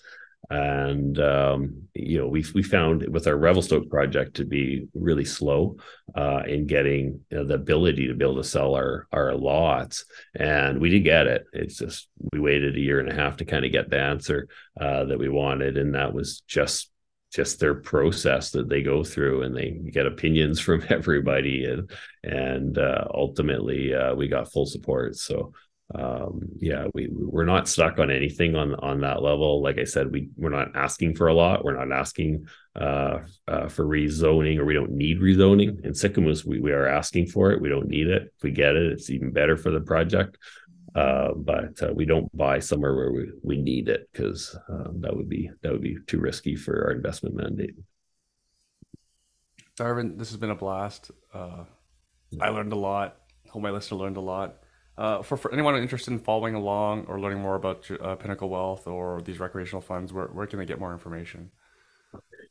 and um, you know we we found with our Revelstoke project to be really slow uh, in getting you know, the ability to be able to sell our our lots, and we did get it. It's just we waited a year and a half to kind of get the answer uh, that we wanted, and that was just just their process that they go through and they get opinions from everybody. And and uh, ultimately uh, we got full support. So um, yeah, we we're not stuck on anything on on that level. Like I said, we we're not asking for a lot. We're not asking uh, uh, for rezoning, or we don't need rezoning. In Sicamous, we we are asking for it. We don't need it. If we get it, it's even better for the project. Uh, but uh, we don't buy somewhere where we, we need it because um, that would be that would be too risky for our investment mandate. Darvin, this has been a blast. Uh, I learned a lot. Hope my listener learned a lot. Uh, for, for, anyone interested in following along or learning more about uh, Pinnacle Wealth or these recreational funds, where, where can they get more information?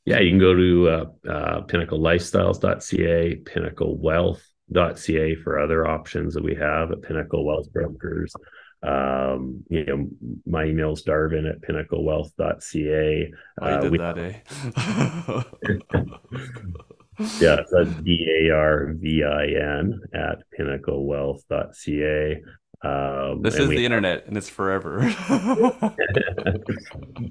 Yeah, you can go to uh, uh, pinnaclelifestyles.ca, pinnaclewealth.ca for other options that we have at Pinnacle Wealth Brokers. Um, you know, my email is darvin at pinnaclewealth.ca. I uh, did we, that, eh? yeah, that's D A R V I N at pinnaclewealth.ca. Um, this is the have, internet and it's forever. uh,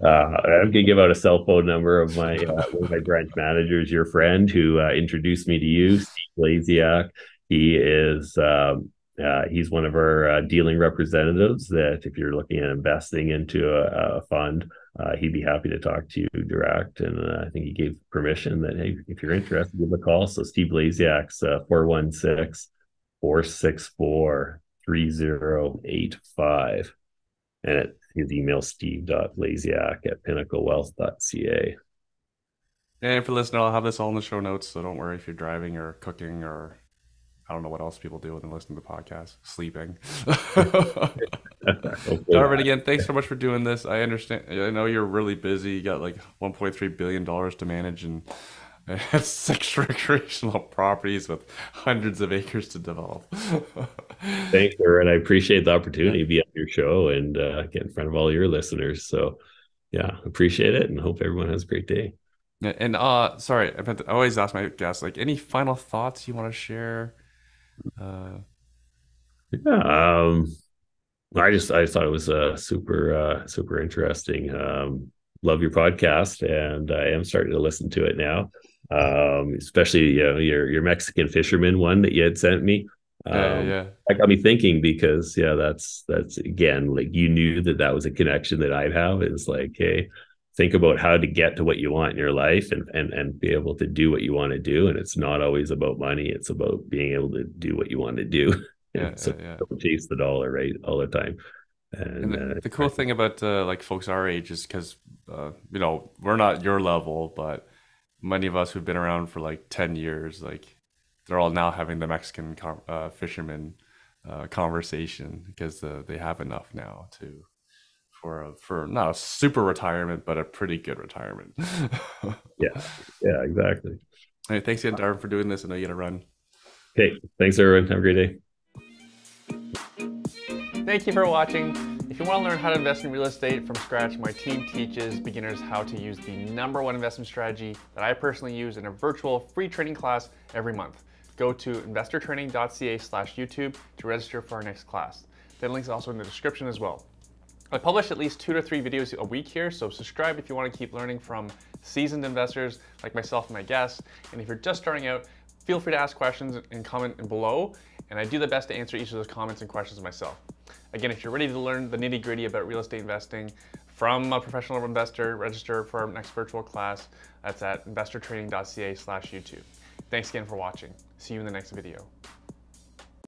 I'm gonna give out a cell phone number of my uh, one of my branch managers, your friend, who uh, introduced me to you, Steve Blasiak. He is um, uh, he's one of our uh, dealing representatives. That if you're looking at investing into a, a fund, uh, he'd be happy to talk to you direct. And uh, I think he gave permission that, hey, if you're interested, give a call. So Steve Blasiak's uh, 416 464 3085. And his email, steve.blasiak at pinnaclewealth.ca. And for listening, I'll have this all in the show notes. So don't worry if you're driving or cooking or I don't know what else people do when they listen to the podcast. Sleeping. Darvin, again, thanks so much for doing this. I understand. I know you're really busy. You got like 1.3 billion dollars to manage and six recreational properties with hundreds of acres to develop. thanks, sir, and I appreciate the opportunity to be on your show and uh, get in front of all your listeners. So, yeah, appreciate it, and hope everyone has a great day. And uh, sorry, I, to, I always ask my guests like, any final thoughts you want to share? Uh, yeah, um, I just I thought it was uh, super uh, super interesting. Um, love your podcast, and I am starting to listen to it now. Um, especially you know your your Mexican fisherman one that you had sent me. Um, yeah, yeah. That got me thinking because yeah, that's that's again like you knew that that was a connection that I'd have. It's like hey, think about how to get to what you want in your life and and and be able to do what you want to do. And it's not always about money. It's about being able to do what you want to do. Yeah, so yeah, yeah. don't chase the dollar right all the time. And, and the, uh, the, cool thing about uh, like folks our age is because uh, you know we're not your level but many of us who've been around for like 10 years like they're all now having the mexican uh, fisherman uh, conversation because uh, they have enough now to for a, for not a super retirement, but a pretty good retirement. yeah, yeah, exactly. All right, thanks again, uh, Darvin, for doing this. I know you got to run. Okay, thanks everyone. Have a great day. Thank you for watching. If you want to learn how to invest in real estate from scratch, my team teaches beginners how to use the number one investment strategy that I personally use in a virtual free training class every month. Go to investortraining.ca slash YouTube to register for our next class. The link is also in the description as well. I publish at least two to three videos a week here, so subscribe if you want to keep learning from seasoned investors like myself and my guests. And if you're just starting out, feel free to ask questions and comment below, and I do the best to answer each of those comments and questions myself. Again, if you're ready to learn the nitty gritty about real estate investing, from a professional investor. Register for our next virtual class. That's at investortraining.ca slash YouTube. Thanks again for watching. See you in the next video.